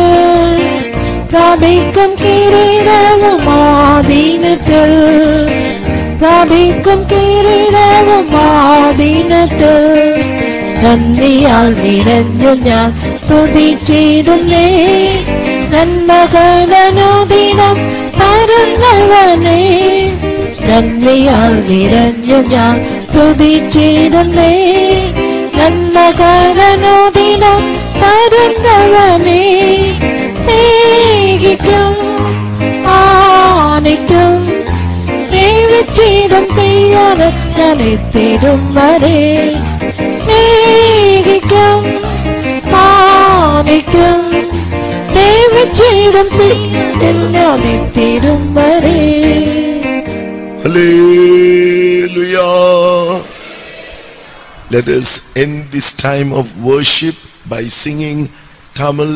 S1: പ്രാപിക്കും കിരീടവും ആദീനത്തിൽ പ്രാപിക്കും കിരീടവും ആദീനത്തിൽ നന്ദിയാൽ നിറഞ്ഞു ഞാൻ സ്തുതിച്ചിടുന്നേ. നന്മകളനുദിനം പരന്നവനെ നന്ദിയാൽ നിറഞ്ഞ ഞാൻ സ്തുതിച്ചിടുന്നേ നന്മ കാണനോദിനം തരുന്നവനെ സ്നേഹിക്കും ആണിക്കും സ്നേഹിച്ചിടും തീയറ ചലിത്തിടും വരെ സ്നേഹിക്കും ആണിക്കും സ്നേഹിച്ചിടും തീയറിത്തിടും വരെ
S4: Hallelujah. Let us end this time of worship by singing Tamil.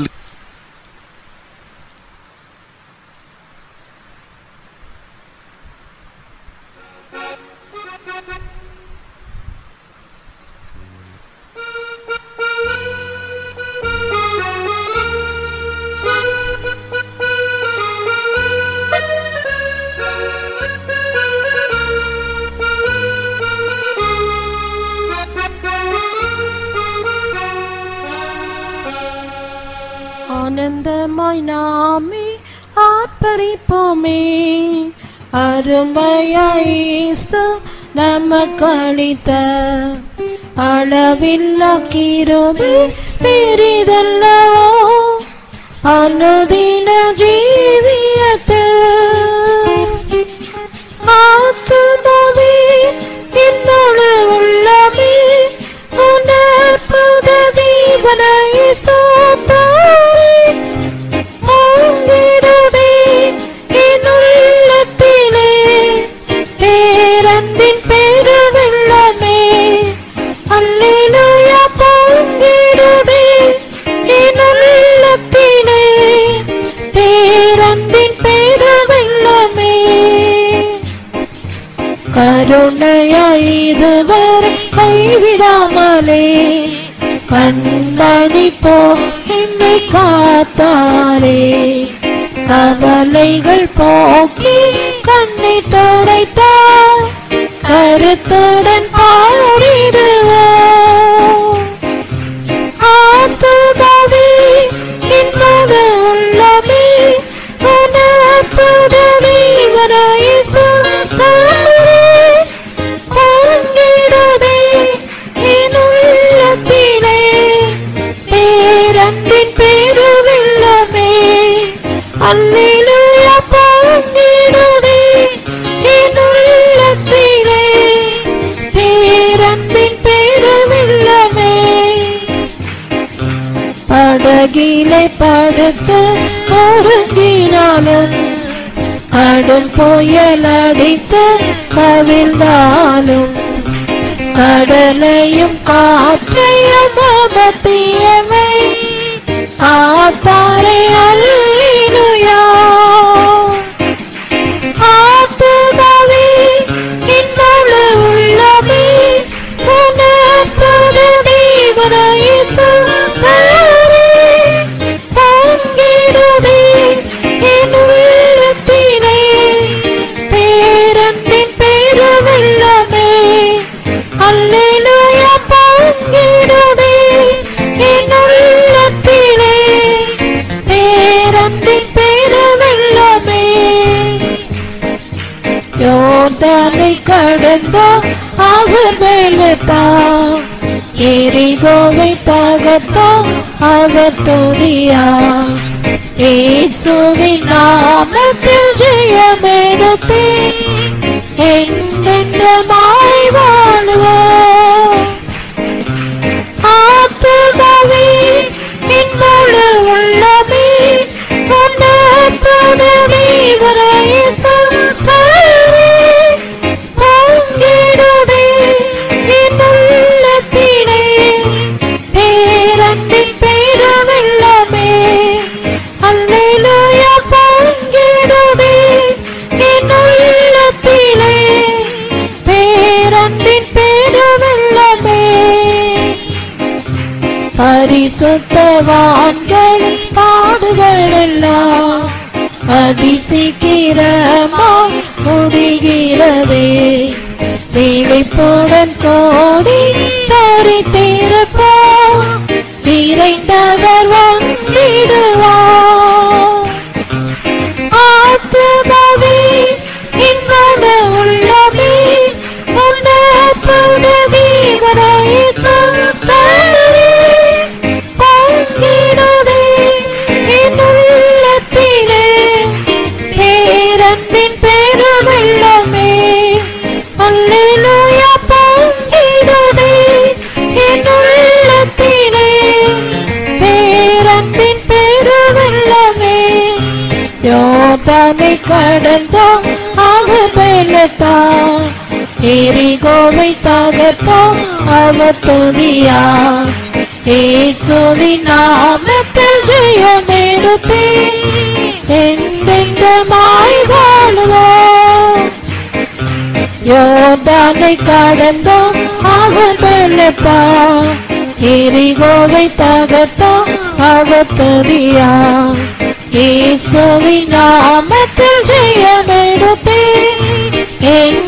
S1: ஆர்ப்பரிப்போமே அருமையாயிசு நமக்களித்த அளவில்லா கிருபை பெரிதல்லவோ. அனுதின ஜீவியத்தில் ஆத்துமவே என்னோடு உள்ளமே. உணர்ப்புத தீபனை கைவிடாமலே கண்மணி போ என்னை காத்தாரே கடும் புயலடித்து கவிழ்ந்தாலும் கடலையும் காற்றையும் காத்தா யோர்தானை கடந்தோம் அவர் பெலத்தான் எரிகோவை தகர்த்தோம் அவர் துதியா ஏசுவி நாமத்தில் ஜெயமெடுத்தே என்றென்றமாய் வாழ்வோம் யோர்தானை கடந்தோம் அவர் பெலத்தான் எரிகோவை தகர்த்தோம் அவர் துதியா இயேசுவின் நாமத்தில் ஜெயமெடுத்தே என்றென்றமாய்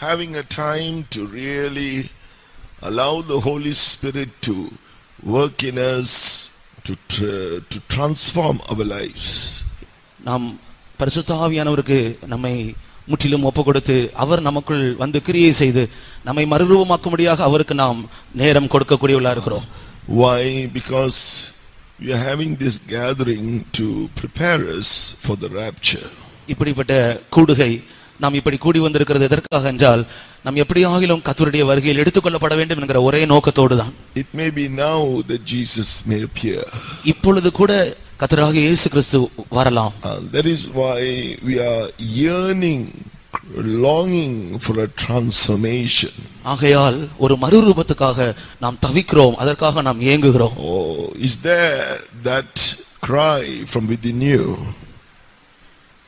S4: having a time to really allow the Holy Spirit to work in us to, tr- to transform our lives.
S5: நாம் பரிசுத்த ஆவியானவருக்கு நம்மை முற்றிலும் ஒப்பு கொடுத்து அவர் நமக்குள் வந்து கிரியை செய்து நம்மை மறுரூபமாக்கும்படியாக அவருக்கு நாம் நேரம் கொடுக்கக்கூடியவர்களா இருக்கிறோம்
S4: Why? Because we are having this gathering to prepare us for the rapture.
S5: இப்படிப்பட்ட கூடுகை நாம் இப்படி கூடி வந்திருக்கிறது எதற்காக என்றால் நாம் எப்படி ஆகிலும் கத்தருடைய வருகையில் எடுத்துக்கொள்ளப்பட வேண்டும் என்கிற ஒரே நோக்கத்தோடு தான்
S4: It may be now that Jesus may appear.
S5: இப்பொழுது கூட கத்தராக இயேசு கிறிஸ்து வரலாம்
S4: And that is why we are yearning, longing for a transformation.
S5: ஆகையால் ஒரு மறுரூபத்துக்காக நாம் தவிக்கிறோம் அதற்காக நாம் ஏங்குகிறோம்
S4: Oh, is there that cry from within you?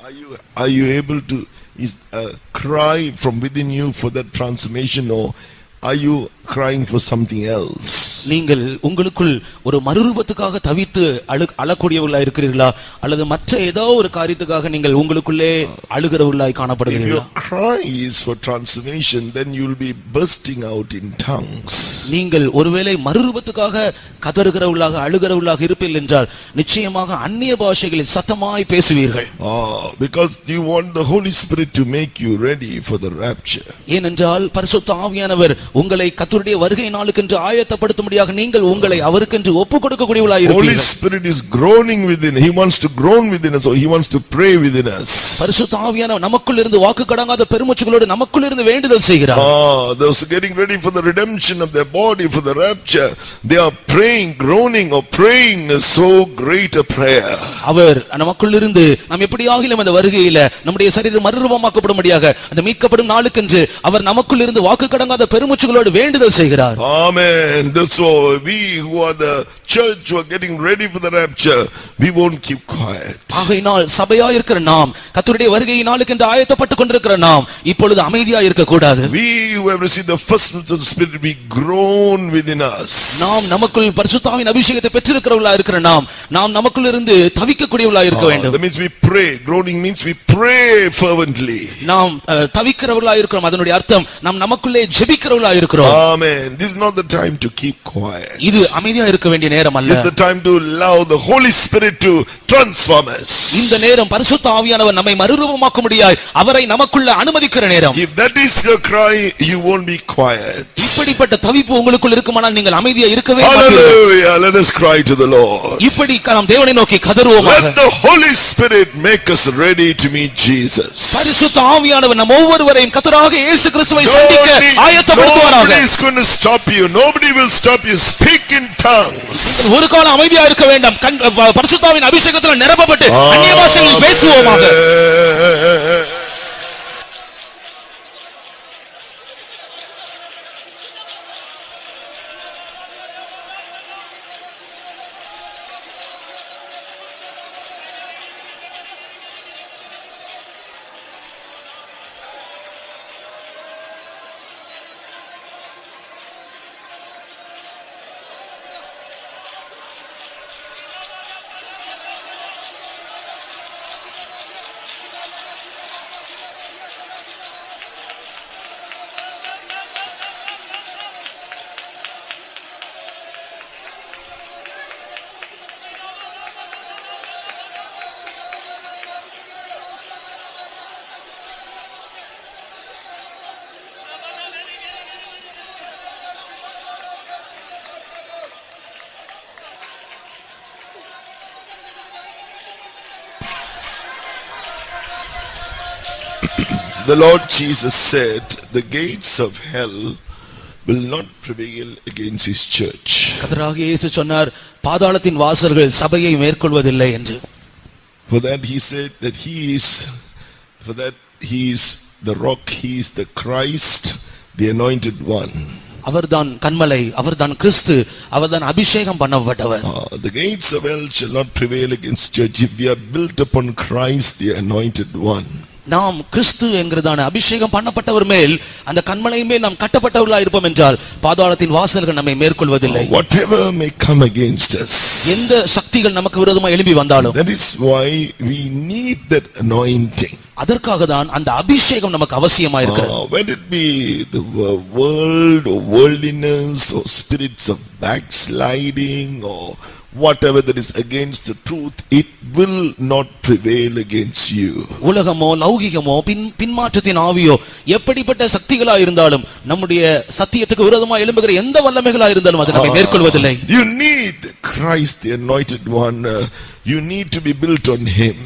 S4: Are you are you able to is a cry from within you for that transformation or are you crying for something else?
S5: நீங்கள் உங்களுக்குள் ஒரு மறுரூபத்துக்காக தவித்து அழு அழக்கூடியவர்களா இருக்கிறீர்களா அல்லது மற்ற ஏதோ ஒரு காரியத்துக்காக நீங்கள் உங்களுக்குள்ளே அழுகிறவர்களாய் காணப்படுகிறீர்களா
S4: cry is for transformation, then be bursting out in tongues.
S5: நீங்கள் ஒருவேளை மறுரூபத்துக்காக கதறுகிறவர்களாக அழுகிறவர்களாக இருப்பீர்கள் என்றால் நிச்சயமாக அந்நிய பாஷைகளில் சத்தமாய் பேசுவீர்கள்
S4: Ah, because you want the Holy Spirit to make you ready for the rapture.
S5: ஏனென்றால் பரிசுத்த ஆவியானவர் உங்களை கத்தருடைய வருகை நாளுக்கென்று ஆயத்தப்படுத்தும்படியாக அப்படியாக நீங்கள் உங்களை அவருக்கென்று ஒப்பு கொடுக்கக்கூடியவர்களாக
S4: Holy
S5: இருப்பீர்கள்
S4: Spirit is groaning within. He wants to groan within us, or He wants to pray within us.
S5: பரிசுத்த ஆவியானவர் நமக்குள் இருந்து வாக்கு கடங்காத பெருமூச்சுகளோடு நமக்குள் இருந்து வேண்டுதல் செய்கிறார்
S4: Ah, those getting ready for the redemption of their body, for the rapture, they are praying, groaning, or praying so great a prayer.
S5: அவர் நமக்குள் இருந்து நாம் எப்படியாகிலும் அந்த வருகையில நம்முடைய சரீரம் மறுரூபமாக்கப்படும்படியாக அந்த மீட்கப்படும் நாளுக்கென்று அவர் நமக்குள் இருந்து வாக்கு கடங்காத பெருமூச்சுகளோடு வேண்டுதல் செய்கிறார்
S4: Amen. That's why we who are the church who are getting ready for the rapture, we won't keep quiet.
S5: ஆகையினால் சபையா இருக்கிற நாம் கர்த்தருடைய வருகை நாளுக்கென்று ஆயத்தப்பட்டுக் கொண்டிருக்கிற நாம் இப்பொழுது அமைதியா இருக்க கூடாது
S4: We who have received the first fruits of the Spirit, we groan within us.
S5: நாம் நமக்குள் பரிசுத்தாவின் அபிஷேகத்தை பெற்றிருக்கிறவர்களா இருக்கிற நாம் நாம் நமக்குள் இருந்து தவிக்கக்கூடியவர்களா இருக்க
S4: Ah,
S5: வேண்டும்
S4: that means we pray. Groaning means we pray fervently.
S5: நாம் அஹ், தவிக்கிறவர்களா இருக்கிறோம் அதனுடைய அர்த்தம் நாம் நமக்குள்ளே ஜெபிக்கிறவர்களா இருக்கிறோம்
S4: Amen. This is not the time to keep quiet.
S5: இது அமைதியா இருக்க வேண்டிய நேரம் அல்ல
S4: It's the time to allow the Holy Spirit to transform us.
S5: இந்த நேரம் பரிசுத்த ஆவியானவர் நம்மை மறுரூபமாக்க முடியாய் அவரை நமக்குள்ள அனுமதிக்கிற நேரம்
S4: If that is your cry, you won't be quiet.
S5: இப்படிப்பட்ட தவிப்பு உங்களுக்குள் இருக்குமானால் நீங்கள் அமைதியா இருக்கவே
S4: Hallelujah. Let us cry to the Lord.
S5: இப்படி நாம் தேவனை நோக்கி கதறுவோமாக
S4: Let the Holy Spirit make us ready to meet Jesus.
S5: பரிசுத்த ஆவியானவர் நம் ஒவ்வொருவரையும் கத்தராக இயேசு கிறிஸ்துவை சந்திக்க ஆயத்தப்படுத்துவாராக
S4: nobody is going to stop you. Nobody will stop you. Speak in tongues.
S5: நீங்கள் ஒரு காலம் அமைதியா இருக்க வேண்டாம் கண் பரிசுத்தாவின் அபிஷேகத்தில் நிரப்பப்பட்டு அந்நிய பாஷைகளில் பேசுவோமாக
S4: Amen. The Lord Jesus said, The gates of hell will not prevail against his church.
S5: கத்தராக இயேசு சொன்னார் பாதாளத்தின் வாசல்கள் சபையை மேற்கொள்வதில்லை என்று
S4: For that he said that he is, for that he is the rock, he is the Christ, the anointed one.
S5: அவர்தான் கண்மலை அவர்தான் கிறிஸ்து அவர்தான் அபிஷேகம் பண்ணப்பட்டவர்
S4: Ah, the gates of hell shall not prevail against church if we are built upon Christ, the anointed one.
S5: நாம் கிறிஸ்து என்கிறதான அபிஷேகம் பண்ணப்பட்டவர் மேல் அந்த கண்மலை மேல் நாம் கட்டப்பட்டவர்களா இருப்போம் என்றால் பாதாளத்தின் வாசல்கள் நம்மை மேற்கொள்வதில்லை
S4: Whatever may come against us.
S5: எந்த சக்திகள் நமக்கு விரோதமா எழும்பி வந்தாலும்
S4: That is why we need that anointing.
S5: அதற்காக தான் அந்த அபிஷேகம் நமக்கு அவசியமா இருக்கிறது
S4: Ah, whether it be the wo- world or worldliness or spirits of backsliding or whatever that is against the truth, it will not prevail against you.
S5: உலகமோ லௌகிகமோ பின் பின்மாற்றத்தின் ஆவியோ எப்படிப்பட்ட சக்திகளா இருந்தாலும் நம்முடைய சத்தியத்துக்கு விரோதமா எழும்புகிற எந்த வல்லமைகளா இருந்தாலும் அது நம்மை மேற்கொள்வதில்லை
S4: You need Christ, the anointed one. Uh, you need to be built on Him.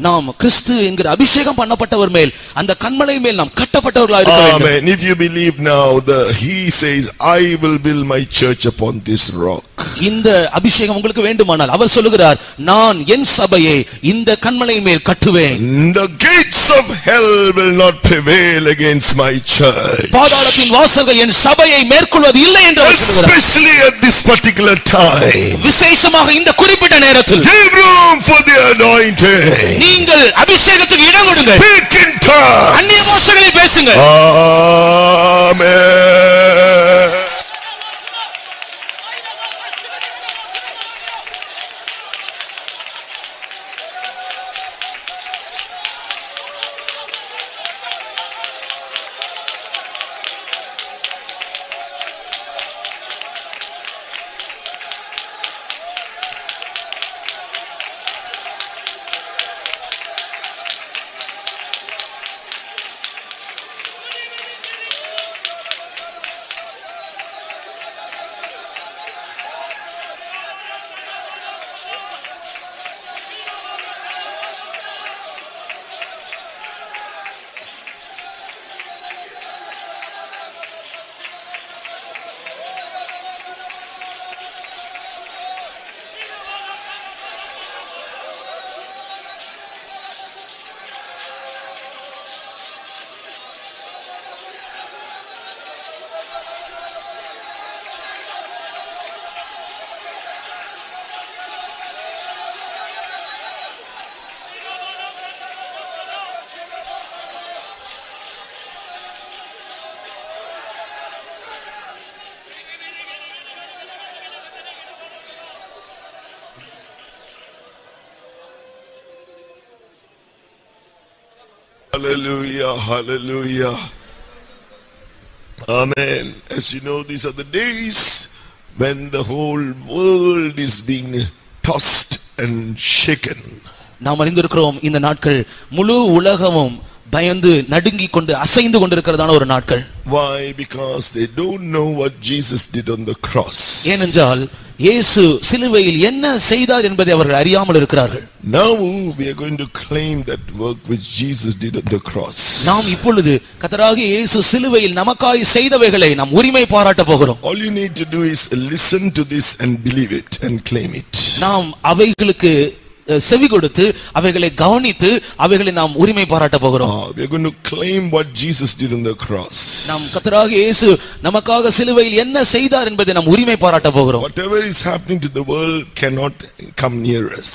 S5: நாம் கிறிஸ்து என்கிற அபிஷேகம் பண்ணப்பட்டவர் மேல் அந்த கண்மலை மேல் நாம் கட்டப்பட்டவர்களா இருக்க வேண்டும்
S4: Amen. If you believe now, the He says, "I will build my church upon this rock."
S5: இந்த அபிஷேகம் உங்களுக்கு வேண்டுமானால் அவர் சொல்லுகிறார் நான் என் சபையை இந்த கண்மலை மேல் கட்டுவேன்
S4: The gates of hell will not prevail against my church.
S5: பாதாளத்தின் வாசல்கள் என் சபையை மேற்கொள்வது இல்லை என்று அவர் சொல்லுகிறார்
S4: Especially at this particular time.
S5: விசேஷமாக இந்த குறிப்பிட்ட நேரத்தில்
S4: Give room for the anointing.
S5: நீங்கள் அபிஷேகத்துக்கு இடம் கொடுங்கள்
S4: Speak in tongues.
S5: அந்நிய பாஷைகளில் பேசுங்கள்
S4: Amen. Hallelujah, hallelujah. Amen. As you know, these are the days when the whole world is being tossed and shaken.
S5: நாம் அறிந்திருக்கிறோம் இந்த நாட்கள் முழு உலகமும் பயந்து நடுங்கிக் கொண்டு அசைந்து கொண்டிருக்கிறதான ஒரு நாட்கள்
S4: Why? Because they don't know what Jesus did on the cross.
S5: ஏனென்றால் இயேசு சிலுவையில் என்ன செய்தார் என்பதை அவர்கள் அறியாமல் இருக்கிறார்கள்
S4: Now we are going to claim that work which Jesus did on the cross.
S5: நாம் இப்பொழுது கத்தராகிய இயேசு சிலுவையில் நமக்காய் செய்தவைகளை நாம் உரிமை பாராட்ட போகிறோம்
S4: All you need to do is listen to this and believe it and claim it.
S5: நாம் அவைகளுக்கு செவி கொடுத்து அவைகளை கவனித்து அவைகளை நாம் உரிமை பாராட்ட போகிறோம்
S4: Ah, we are going to claim what Jesus did on the cross.
S5: நாம் கத்தராகிய இயேசு நமக்காக சிலுவையில் என்ன செய்தார் என்பதை நாம் உரிமை பாராட்ட போகிறோம்
S4: Whatever is happening to the world cannot come near us.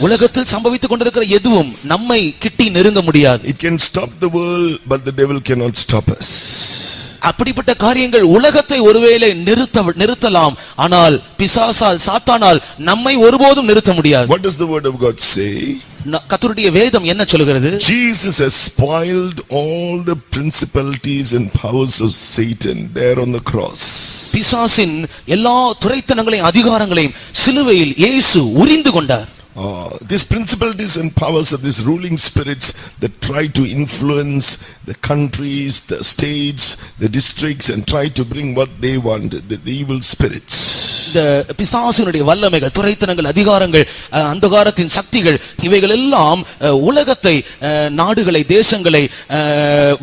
S5: உலகத்தில் சம்பவித்துக் கொண்டிருக்கிற எதுவும் நம்மை கிட்டி நெருங்க முடியாது
S4: It can stop the world, but the devil cannot stop us.
S5: அப்படிப்பட்ட காரியங்கள் உலகத்தை ஒருவேளை நிறுத்த நிறுத்தலாம் ஆனால் பிசாசால் சாத்தானால் நம்மை ஒருபோதும் நிறுத்த முடியாது
S4: What does the word of God say?
S5: கர்த்தருடைய வேதம் என்ன சொல்கிறது
S4: Jesus has spoiled all the principalities and powers of Satan there on the cross.
S5: பிசாசின் எல்லா துரைத்தனங்களையும் அதிகாரங்களையும் சிலுவையில் இயேசு உரிந்து கொண்டார்
S4: Ah, these principalities and powers of these ruling spirits that try to influence the countries, the states, the districts and try to bring what they want, the, the evil spirits.
S5: இந்த பிசாசினுடைய வல்லமைகள் துரைத்தனங்கள் அதிகாரங்கள் அந்தகாரத்தின் சக்திகள் இவைகள் எல்லாம் உலகத்தை நாடுகளை தேசங்களை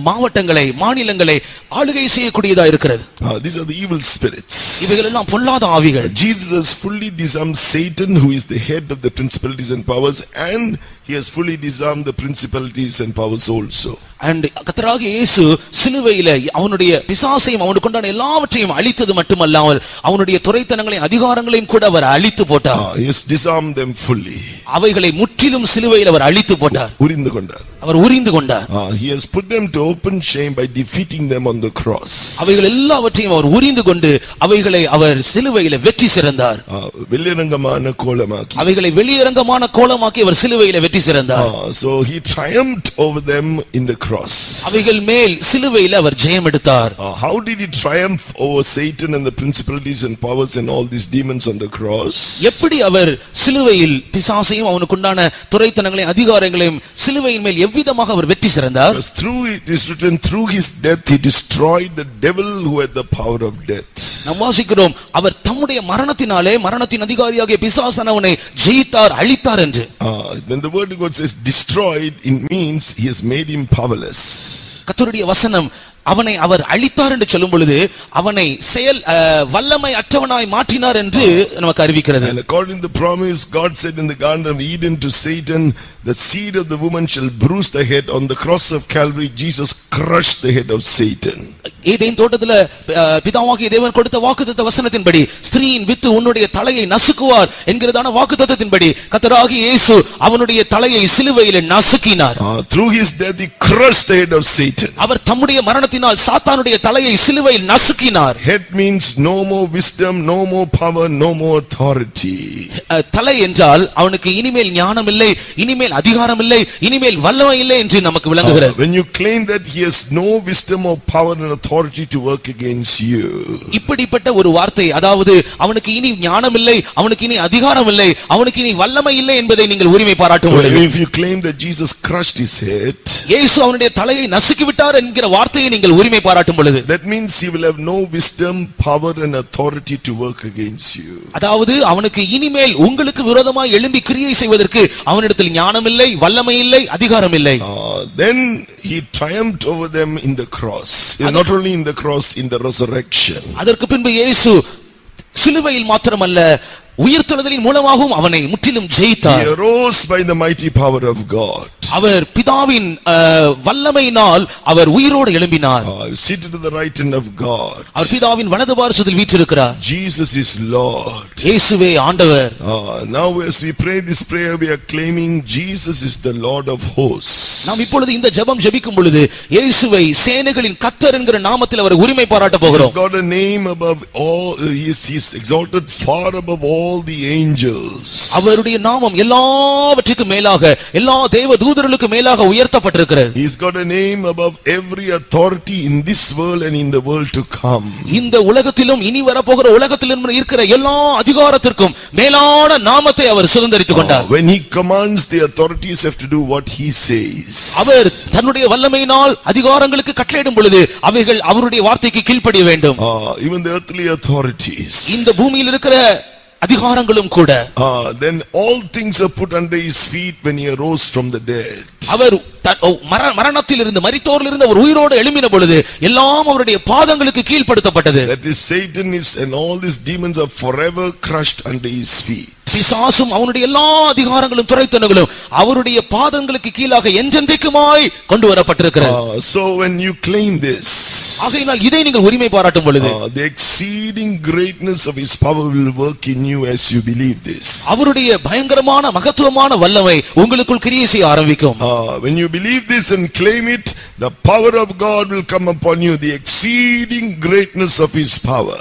S5: மாவட்டங்களை மாநிலங்களை ஆளுகை செய்யக்கூடியதா இருக்கிறது
S4: Ah, these are the evil spirits.
S5: இவைகள் எல்லாம் பொல்லாத ஆவிகள்
S4: Jesus fully disarmed Satan, who is the head of the principalities and powers, and he has fully disarmed the principalities and powers also.
S5: And கத்தராகிய இயேசு சிலுவையில அவனுடைய பிசாசையும் அவனுக்கு உண்டான எல்லாவற்றையும் அழித்தது மட்டுமல்லாமல் அவனுடைய துரைத்தனங்களையும் அதிகாரங்களையும் கூட அவர் அழித்து போட்டார்
S4: Ah.
S5: அவைகளை முற்றிலும் சிலுவையில் அவர் அழித்து போட்டார்
S4: உரிந்து கொண்டார்.
S5: அவர் உரிந்து கொண்டார்
S4: Ah, he has put them to open shame by defeating them on the cross.
S5: அவைகள் எல்லாவற்றையும் அவர் உரிந்து கொண்டு அவைகளை அவர் சிலுவையில வெற்றி சிறந்தார்
S4: Ah, வெளிரங்கமான கோலமாக்கி.
S5: அவைகளை வெளியரங்கமான கோலமாக்கி அவர் சிலுவையில வெற்றி சிறந்தார்
S4: so he triumphed over them in the cross.
S5: அவைகள் மேல் சிலுவையில அவர் ஜெயம் எடுத்தார்
S4: how did he triumph over Satan and the principalities and powers and all these demons on the cross?
S5: எப்படி அவர் சிலுவையில் பிசாசையும் அவனுக்குண்டான துரைத்தனங்களையும் அதிகாரங்களையும் சிலுவையின் மேல் எவ்விதமாக அவர் வெற்றி சிறந்தார்
S4: through it is written, through his death he destroyed the devil who had the power of death.
S5: நாம் வாசிக்கிறோம் அவர் தம்முடைய மரணத்தினாலே மரணத்தின் அதிகாரியாகிய பிசாசனவனை ஜெயித்தார் அழித்தார் என்று
S4: Ah, when the word of God says destroyed, it means he has made him powerless.
S5: கர்த்தருடைய வசனம் அவனை அவர் அழித்தார் என்று சொல்லும் பொழுது அவனை செயல் வல்லமை அற்றவனாய் மாற்றினார் என்று நமக்கு அறிவிக்கிறது
S4: according to the promise, God said in the Garden of Eden to Satan, the seed of the woman shall bruise the head. On the cross of Calvary, Jesus crushed the head of Satan.
S5: ஏதேன் தோட்டத்துல பிதாவாகிய தேவன் கொடுத்த வாக்குத்தத்த வசனத்தின்படி ஸ்திரீயின் with உன்னுடைய தலையை நசுக்குவார் என்கிறதான வாக்குத்தத்தத்தின்படி கர்த்தராகிய இயேசு அவனுடைய தலையை சிலுவையில் நசுக்கினார்
S4: Ah, through his death, he crushed the head of Satan.
S5: அவர் தம்முடைய மரணத்தினால் சாத்தானுடைய தலையை சிலுவையில் நசுக்கினார்.
S4: Means no more wisdom, no more power, no more authority.
S5: அஹ், தலை என்றால் அவனுக்கு இனிமேல் ஞானம் இல்லை இனிமேல் அதிகாரம் இல்லை இனிமேல் வல்லமை இல்லை என்று நமக்கு விளங்குகிறது.
S4: When you claim that he has no wisdom or power and authority to work against you,
S5: இப்படிப்பட்ட ஒரு வார்த்தை அதாவது அவனுக்கு இனி ஞானம் இல்லை அவனுக்கு இனி அதிகாரம் இல்லை அவனுக்கு இனி வல்லமை இல்லை என்பதை நீங்கள் உரிமை பாராட்டும் பொழுது.
S4: if you claim that Jesus crushed his head,
S5: இயேசு அவனுடைய தலையை நசுக்கி விட்டார் என்கிற வார்த்தையை நீங்கள் உரிமை பாராட்டும் பொழுது
S4: that means he will have no wisdom, power and authority to work against you.
S5: அதாவது அவனுக்கு இனிமேல் உங்களுக்கு விரோதமாய் எழும்பி கிரியை செய்வதற்கு அவனிடத்தில் ஞானம் இல்லை வல்லமை இல்லை அதிகாரம் இல்லை
S4: Ah, then he triumphed over them in the cross. Not only in the cross, in the resurrection.
S5: அதற்கு பின்பு இயேசு சிலுவையில் மாத்திரமல்ல உயிர்த்தெழுதலின் மூலமாகவும் அவனை முற்றிலும்
S4: He
S5: ஜெயித்தார்
S4: arose by the mighty power of God.
S5: அவர் பிதாவின் வல்லமையினால் அவர் உயிரோடு எழும்பினார்
S4: Ah, seated to the right hand of God.
S5: அவர் பிதாவின் வலது பாரசத்தில் வீற்றிருக்கிறார்
S4: Jesus is Lord.
S5: இயேசுவே ஆண்டவர்
S4: Ah, now as we pray this prayer, we are claiming Jesus is the Lord of hosts.
S5: நாம் இப்பொழுது இந்த ஜெபம் ஜெபிக்கும் பொழுது இயேசுவை சேனைகளின் கத்தர் என்கிற நாமத்தில் அவர் உரிமை பாராட்ட போகிறோம்
S4: got a name above all, he is, he is exalted far above all the angels.
S5: அவருடைய நாமம் எல்லாவற்றுக்கும் மேலாக எல்லா தேவ தூதர்களுக்கு மேலாக உயர்த்தப்பட்டிருக்கிறது
S4: He's got a name above every authority in this world and in the world to come.
S5: இந்த உலகத்திலும் இனி வரப்போகிற உலகத்திலும் இருக்கிற எல்லா அதிகாரத்திற்கும் மேலான நாமத்தை அவர் சுதந்தரித்துக் கொண்டார்
S4: Uh, when he commands, the authorities have to do what he says.
S5: அவர் தன்னுடைய வல்லமையினால் அதிகாரங்களுக்கு கட்டளையிடும் பொழுது அவைகள் அவருடைய வார்த்தைக்கு கீழ்ப்படிய வேண்டும்
S4: Uh, even the earthly authorities.
S5: இந்த பூமியில் இருக்கிற அதிகாரங்களும் கூட
S4: Uh, then all things are put under his feet when he arose from the dead.
S5: அவர் மரணத்தில் இருந்து மரித்தோரில் இருந்து அவர் உயிரோடு எழும்பின பொழுது எல்லாம் அவருடைய பாதங்களுக்கு கீழ்ப்படுத்தப்பட்டது
S4: That is Satan is and all these demons are forever crushed under his feet.
S5: பிசாசும் அவனுடைய எல்லா அதிகாரங்களும் துறைத்தனங்களும் அவருடைய பாதங்களுக்கு கீழாக என்றென்றைக்குமாய் கொண்டு வரப்பட்டிருக்கிறது
S4: Uh, so when you claim this,
S5: ஆகையினால் இதை நீங்கள் உரிமை பாராட்டும் பொழுது
S4: uh, the exceeding greatness of his power will work in you as you believe this.
S5: அவருடைய பயங்கரமான மகத்துவமான வல்லமை உங்களுக்குள் கிரியை செய்ய ஆரம்பிக்கும்
S4: Uh, when you believe this and claim it, the power of God will come upon you, the exceeding greatness of his power.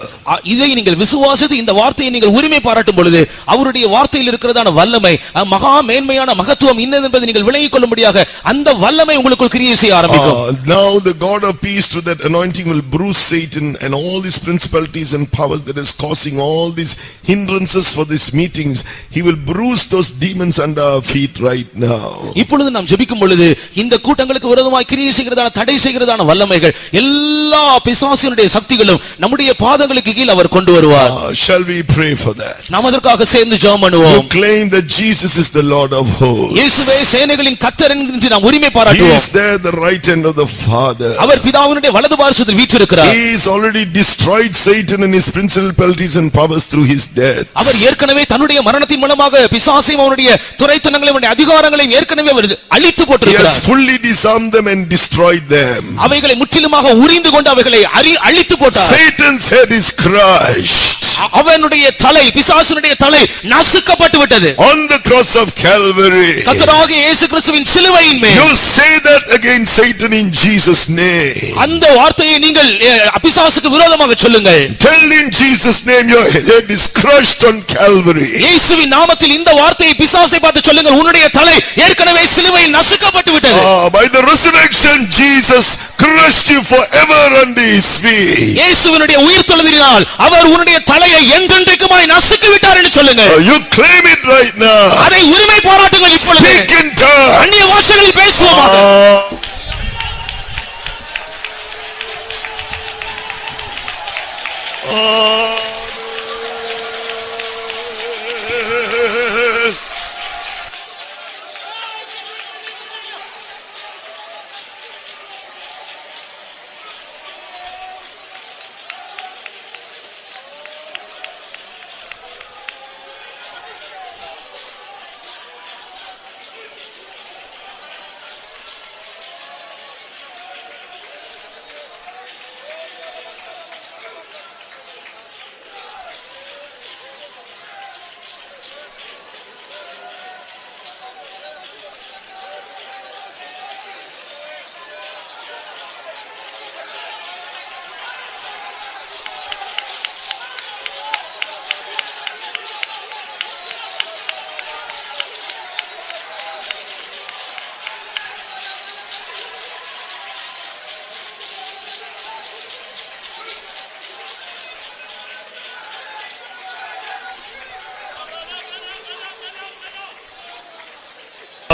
S5: இதை நீங்கள் விசுவாசித்து இந்த வார்த்தையை நீங்கள் உரிமை பாராட்டும் பொழுது அவருடைய வார்த்தையில் இருக்கிறதான வல்லமை மகா மேன்மையான மகத்துவம் இன்னது என்பதை நீங்கள் விளங்கிக் கொள்ளும்படியாக அந்த வல்லமை உங்களுக்குள் கிரியை செய்ய ஆரம்பிக்கும்
S4: Uh, now the God of peace through that anointing will bruise Satan and all these principalities and powers that is causing all these hindrances for these meetings. He will bruise those demons under our feet right now.
S5: இப்பொழுது நாம் ஜெபிக்கும் பொழுது இந்த கூட்டங்களுக்கு விரோதமாய் கிரியை செய்கிறதான தடை செய்கிறதான வல்லமைகள் எல்லா பிசாசினுடைய சக்திகளும் நம்முடைய பாதங்களுக்கு கீழ் அவர் கொண்டு வருவார்
S4: Uh, shall we pray for that?
S5: நாம் அதற்காக சேர்ந்து ஜெபம்
S4: You
S5: பண்ணுவோம்
S4: claim that Jesus is the Lord of hosts.
S5: இயேசுவே சேனைகளின் கத்தர் என்று நாம் உரிமை
S4: He
S5: பாராட்டுவோம்
S4: is there the right hand of the Father.
S5: அவர் பிதாவினுடைய வலது பாரசத்தில் வீற்றிருக்கிறார்
S4: He has already destroyed Satan and his principalities and powers through his death.
S5: அவர் ஏற்கனவே தன்னுடைய மரணத்தின் மூலமாக பிசாசையும் அவனுடைய துரைத்தனங்களையும் அவனுடைய அதிகாரங்களையும் ஏற்கனவே அவர் அழித்து
S4: He
S5: போட்டிருக்கிறார்
S4: has fully disarmed them and destroyed them.
S5: அவைகளை முற்றிலுமாக உரிந்து கொண்டு அவைகளை அழித்து போட்டார்
S4: Satan's head is crushed.
S5: அவனுடைய தலை பிசாசுனுடைய தலை நசுக்கப்பட்டு விட்டது
S4: On the cross of Calvary.
S5: கத்தராகிய இயேசு கிறிஸ்துவின் சிலுவையின் மேல்
S4: You say that against Satan in Jesus' name.
S5: அந்த வார்த்தையை நீங்கள் பிசாசுக்கு விரோதமாக சொல்லுங்கள்
S4: Tell in Jesus' name your head is crushed on Calvary.
S5: இயேசுவின் நாமத்தில் இந்த வார்த்தையை பிசாசை பார்த்து சொல்லுங்கள் உன்னுடைய தலை ஏற்கனவே சிலுவையில் நசுக்கப்பட்டு விட்டது
S4: Ah, by the resurrection, Jesus you forever under his feet.
S5: இயேசுவினுடைய உயிர் தொழுதினால் அவர் உன்னுடைய தலையை என்றென்றைக்குமாய் நசுக்கி விட்டார் என்று சொல்லுங்கள்
S4: Ah, you claim it right now.
S5: அதை உரிமை பாராட்டுங்கள் இப்பொழுது
S4: Speak in tongues.
S5: அந்நிய பாஷைகளில் பேசுவோமாக
S4: Ah.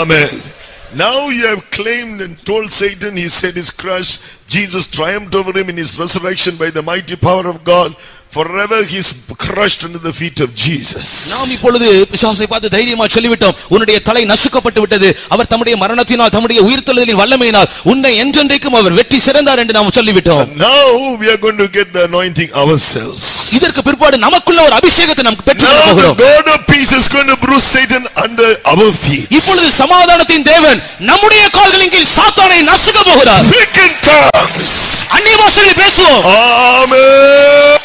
S4: Amen. Now you have claimed and told Satan his head is crushed. Jesus triumphed over him in his resurrection by the mighty power of God. Forever he is crushed under the feet of Jesus.
S5: நாம் இப்பொழுது பிசாசை பார்த்து தைரியமா சொல்லிவிட்டோம் உன்னுடைய தலை நசுக்கப்பட்டு விட்டது அவர் தம்முடைய மரணத்தினால் தம்முடைய உயிர்த்தெழுதலின் வல்லமையினால் உன்னை என்றென்றைக்கும் அவர் வெற்றி சிறந்தார் என்று நாம் சொல்லிவிட்டோம்
S4: Now we are going to get the anointing ourselves.
S5: இதற்கு பிற்பாடு நமக்குள்ள ஒரு அபிஷேகத்தை நாம் பெற்றுக்
S4: Now the
S5: போகிறோம்
S4: God of peace is going to bruise Satan under our feet.
S5: இப்பொழுது சமாதானத்தின் தேவன் நம்முடைய கால்களின் கீழ் சாத்தானை நசுக்க போகிறார்
S4: Speak in tongues.
S5: அந்நிய பாஷைகளில் பேசுவோம்
S4: Amen.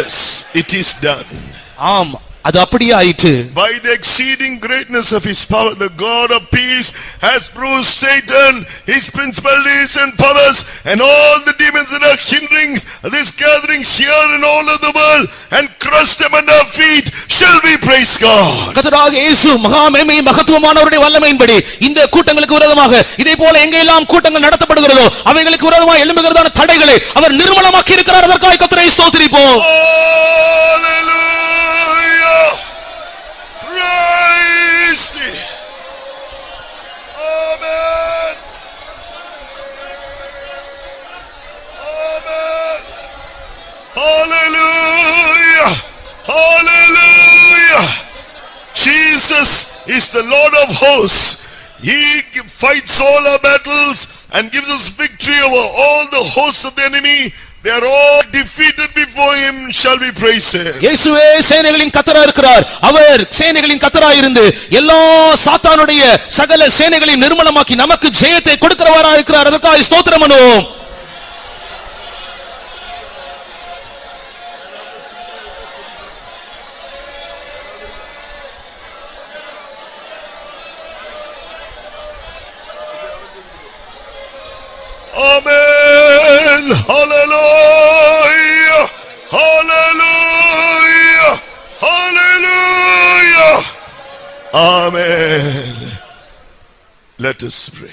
S4: Yes, it is done.
S5: ஆம் அது அப்படியே ஆயிற்று
S4: By the exceeding greatness of his power, the God of peace has bruised Satan, his principalities and powers, and all the demons that are hindering these gatherings here and all over the world, and crushed them under our feet. Shall we praise God?
S5: கர்த்தராக இயேசு மகா மேன்மை மகத்துவமானவருடைய வல்லமையின்படி இந்த கூட்டங்களுக்கு விரோதமாக இதே போல எங்கெல்லாம் கூட்டங்கள் நடத்தப்படுகிறதோ அவைகளுக்கு விரோதமாக எழும்புகிறதான தடைகளை அவர் நிர்மலமாக்கி இருக்கிறார் அதற்காக கத்தரை ஸ்தோத்திரிப்போம்
S4: Hallelujah! Hallelujah! Jesus is the Lord of hosts. He fights all our battles and gives us victory over all the hosts of the enemy. They are all defeated before him. Shall we praise him?
S5: இயேசுவே சேனைகளின் கத்தரா இருக்கிறார் அவர் சேனைகளின் கத்தரா இருந்து எல்லா சாத்தானுடைய சகல சேனைகளையும் நிர்மலமாக்கி நமக்கு ஜெயத்தை கொடுக்கிறவராய் இருக்கிறார் அதற்காக ஸ்தோத்திரம் பண்ணுவோம்
S4: Amen. Hallelujah. Hallelujah. Hallelujah. Amen. Let us pray.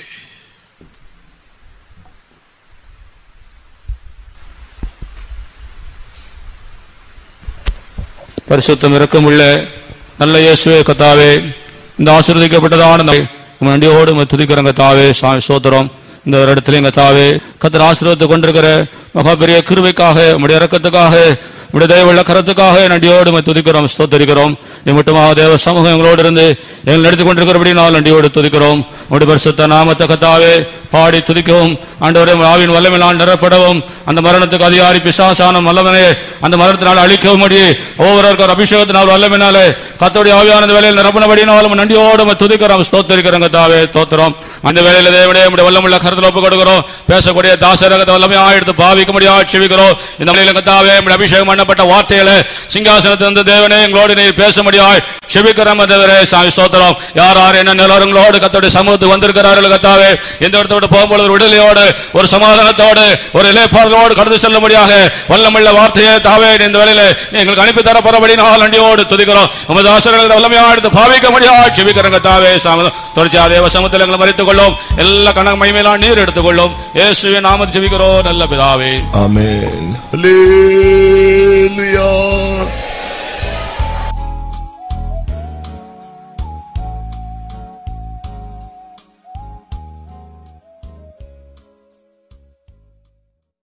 S6: பரிசுத்தம் இரக்கமுள்ள நல்ல இயேசுவே கத்தாவே இந்த ஆசீர்வதிக்கப்பட்டதான நாளை உம்மை நன்றியோடு உம்மை துதிக்கிறோம் சாமி சோத்திரம் இந்த ஒரு இடத்துலையும் எங்க தாவே கத்தர் ஆசீர்வதித்து கொண்டிருக்கிற மகா பெரிய கிருவைக்காக உம்முடைய இரக்கத்துக்காக உடைய தயவுள்ள கருத்துக்காக நன்றியோடு துதிக்கிறோம் ஸ்தோத்தரிக்கிறோம். நீ தேவ சமூகம் எங்களோடு இருந்து எங்கள் நடத்தி கொண்டிருக்கிறபடி நாள் நன்றியோடு துதிக்கிறோம். உடைய பரிசுத்த நாமத்தை கத்தாவே பாடி துதிக்கவும். ஆண்டவரே ஆவின் ஆவியின் வல்லமையினால் நிரப்படவும். அந்த மரணத்துக்கு அதிகாரி பிசாசான வல்லமனே அந்த மரணத்தினால் அழிக்கவும் அடி. ஒவ்வொருவருக்கும் ஒரு அபிஷேகத்தினால் வல்லமையினாலே கத்தோடைய ஆவியானந்த வேலையில் நிரப்பினபடினாலும் நன்றியோடு துதிக்கிறோம். ஸ்தோத்தரிக்கிறோம் கத்தாவே தோத்திரம் அந்த வேலையில தேவனே நம்முடைய வல்லமுள்ள கருத்தில் ஒப்பு கொடுக்கிறோம் பேசக்கூடிய தாசரகத்தை வல்லமையாக எடுத்து பாவிக்க முடியாது செவிக்கிறோம் இந்த வேலையில் கத்தாவே நம்முடைய அபிஷேகம் பண்ணப்பட்ட வார்த்தைகளை சிங்காசனத்தில் இருந்த தேவனே எங்களோடு நீர் பேச முடியாது செபிக்கிறோம் தேவரே சாமி ஸ்தோத்திரம். யார் யார் என்ன நிலவரங்களோடு கத்தோடைய சமூகத்துக்கு வந்திருக்கிறார்கள் கத்தாவே எந்த இடத்தோடு போகும்போது விடுதலையோடு ஒரு சமாதானத்தோடு ஒரு இலைப்பாளர்களோடு கடந்து செல்ல முடியாக வல்லமுள்ள வார்த்தையை தாவே இந்த வேலையில நீ எங்களுக்கு அனுப்பி தரப்போறபடி நாள் அண்டியோடு துதிக்கிறோம். உமது ஆசிரியர்கள் வல்லமையா எடுத்து பாவிக்க முடியாது செபிக்கிறோங்க தாவே சாமி தொடர்ச்சியா தேவ சமூகத்தில் எங்களை மறைத்துக் கொள்ளும் எல்லா கணக்கு மகிமையெல்லாம் நீர் எடுத்துக்கொள்ளும் இயேசுவின் நாமத்தில் ஜெபிக்கிறோம் நல்ல பிதாவே.
S4: Amen. Hallelujah.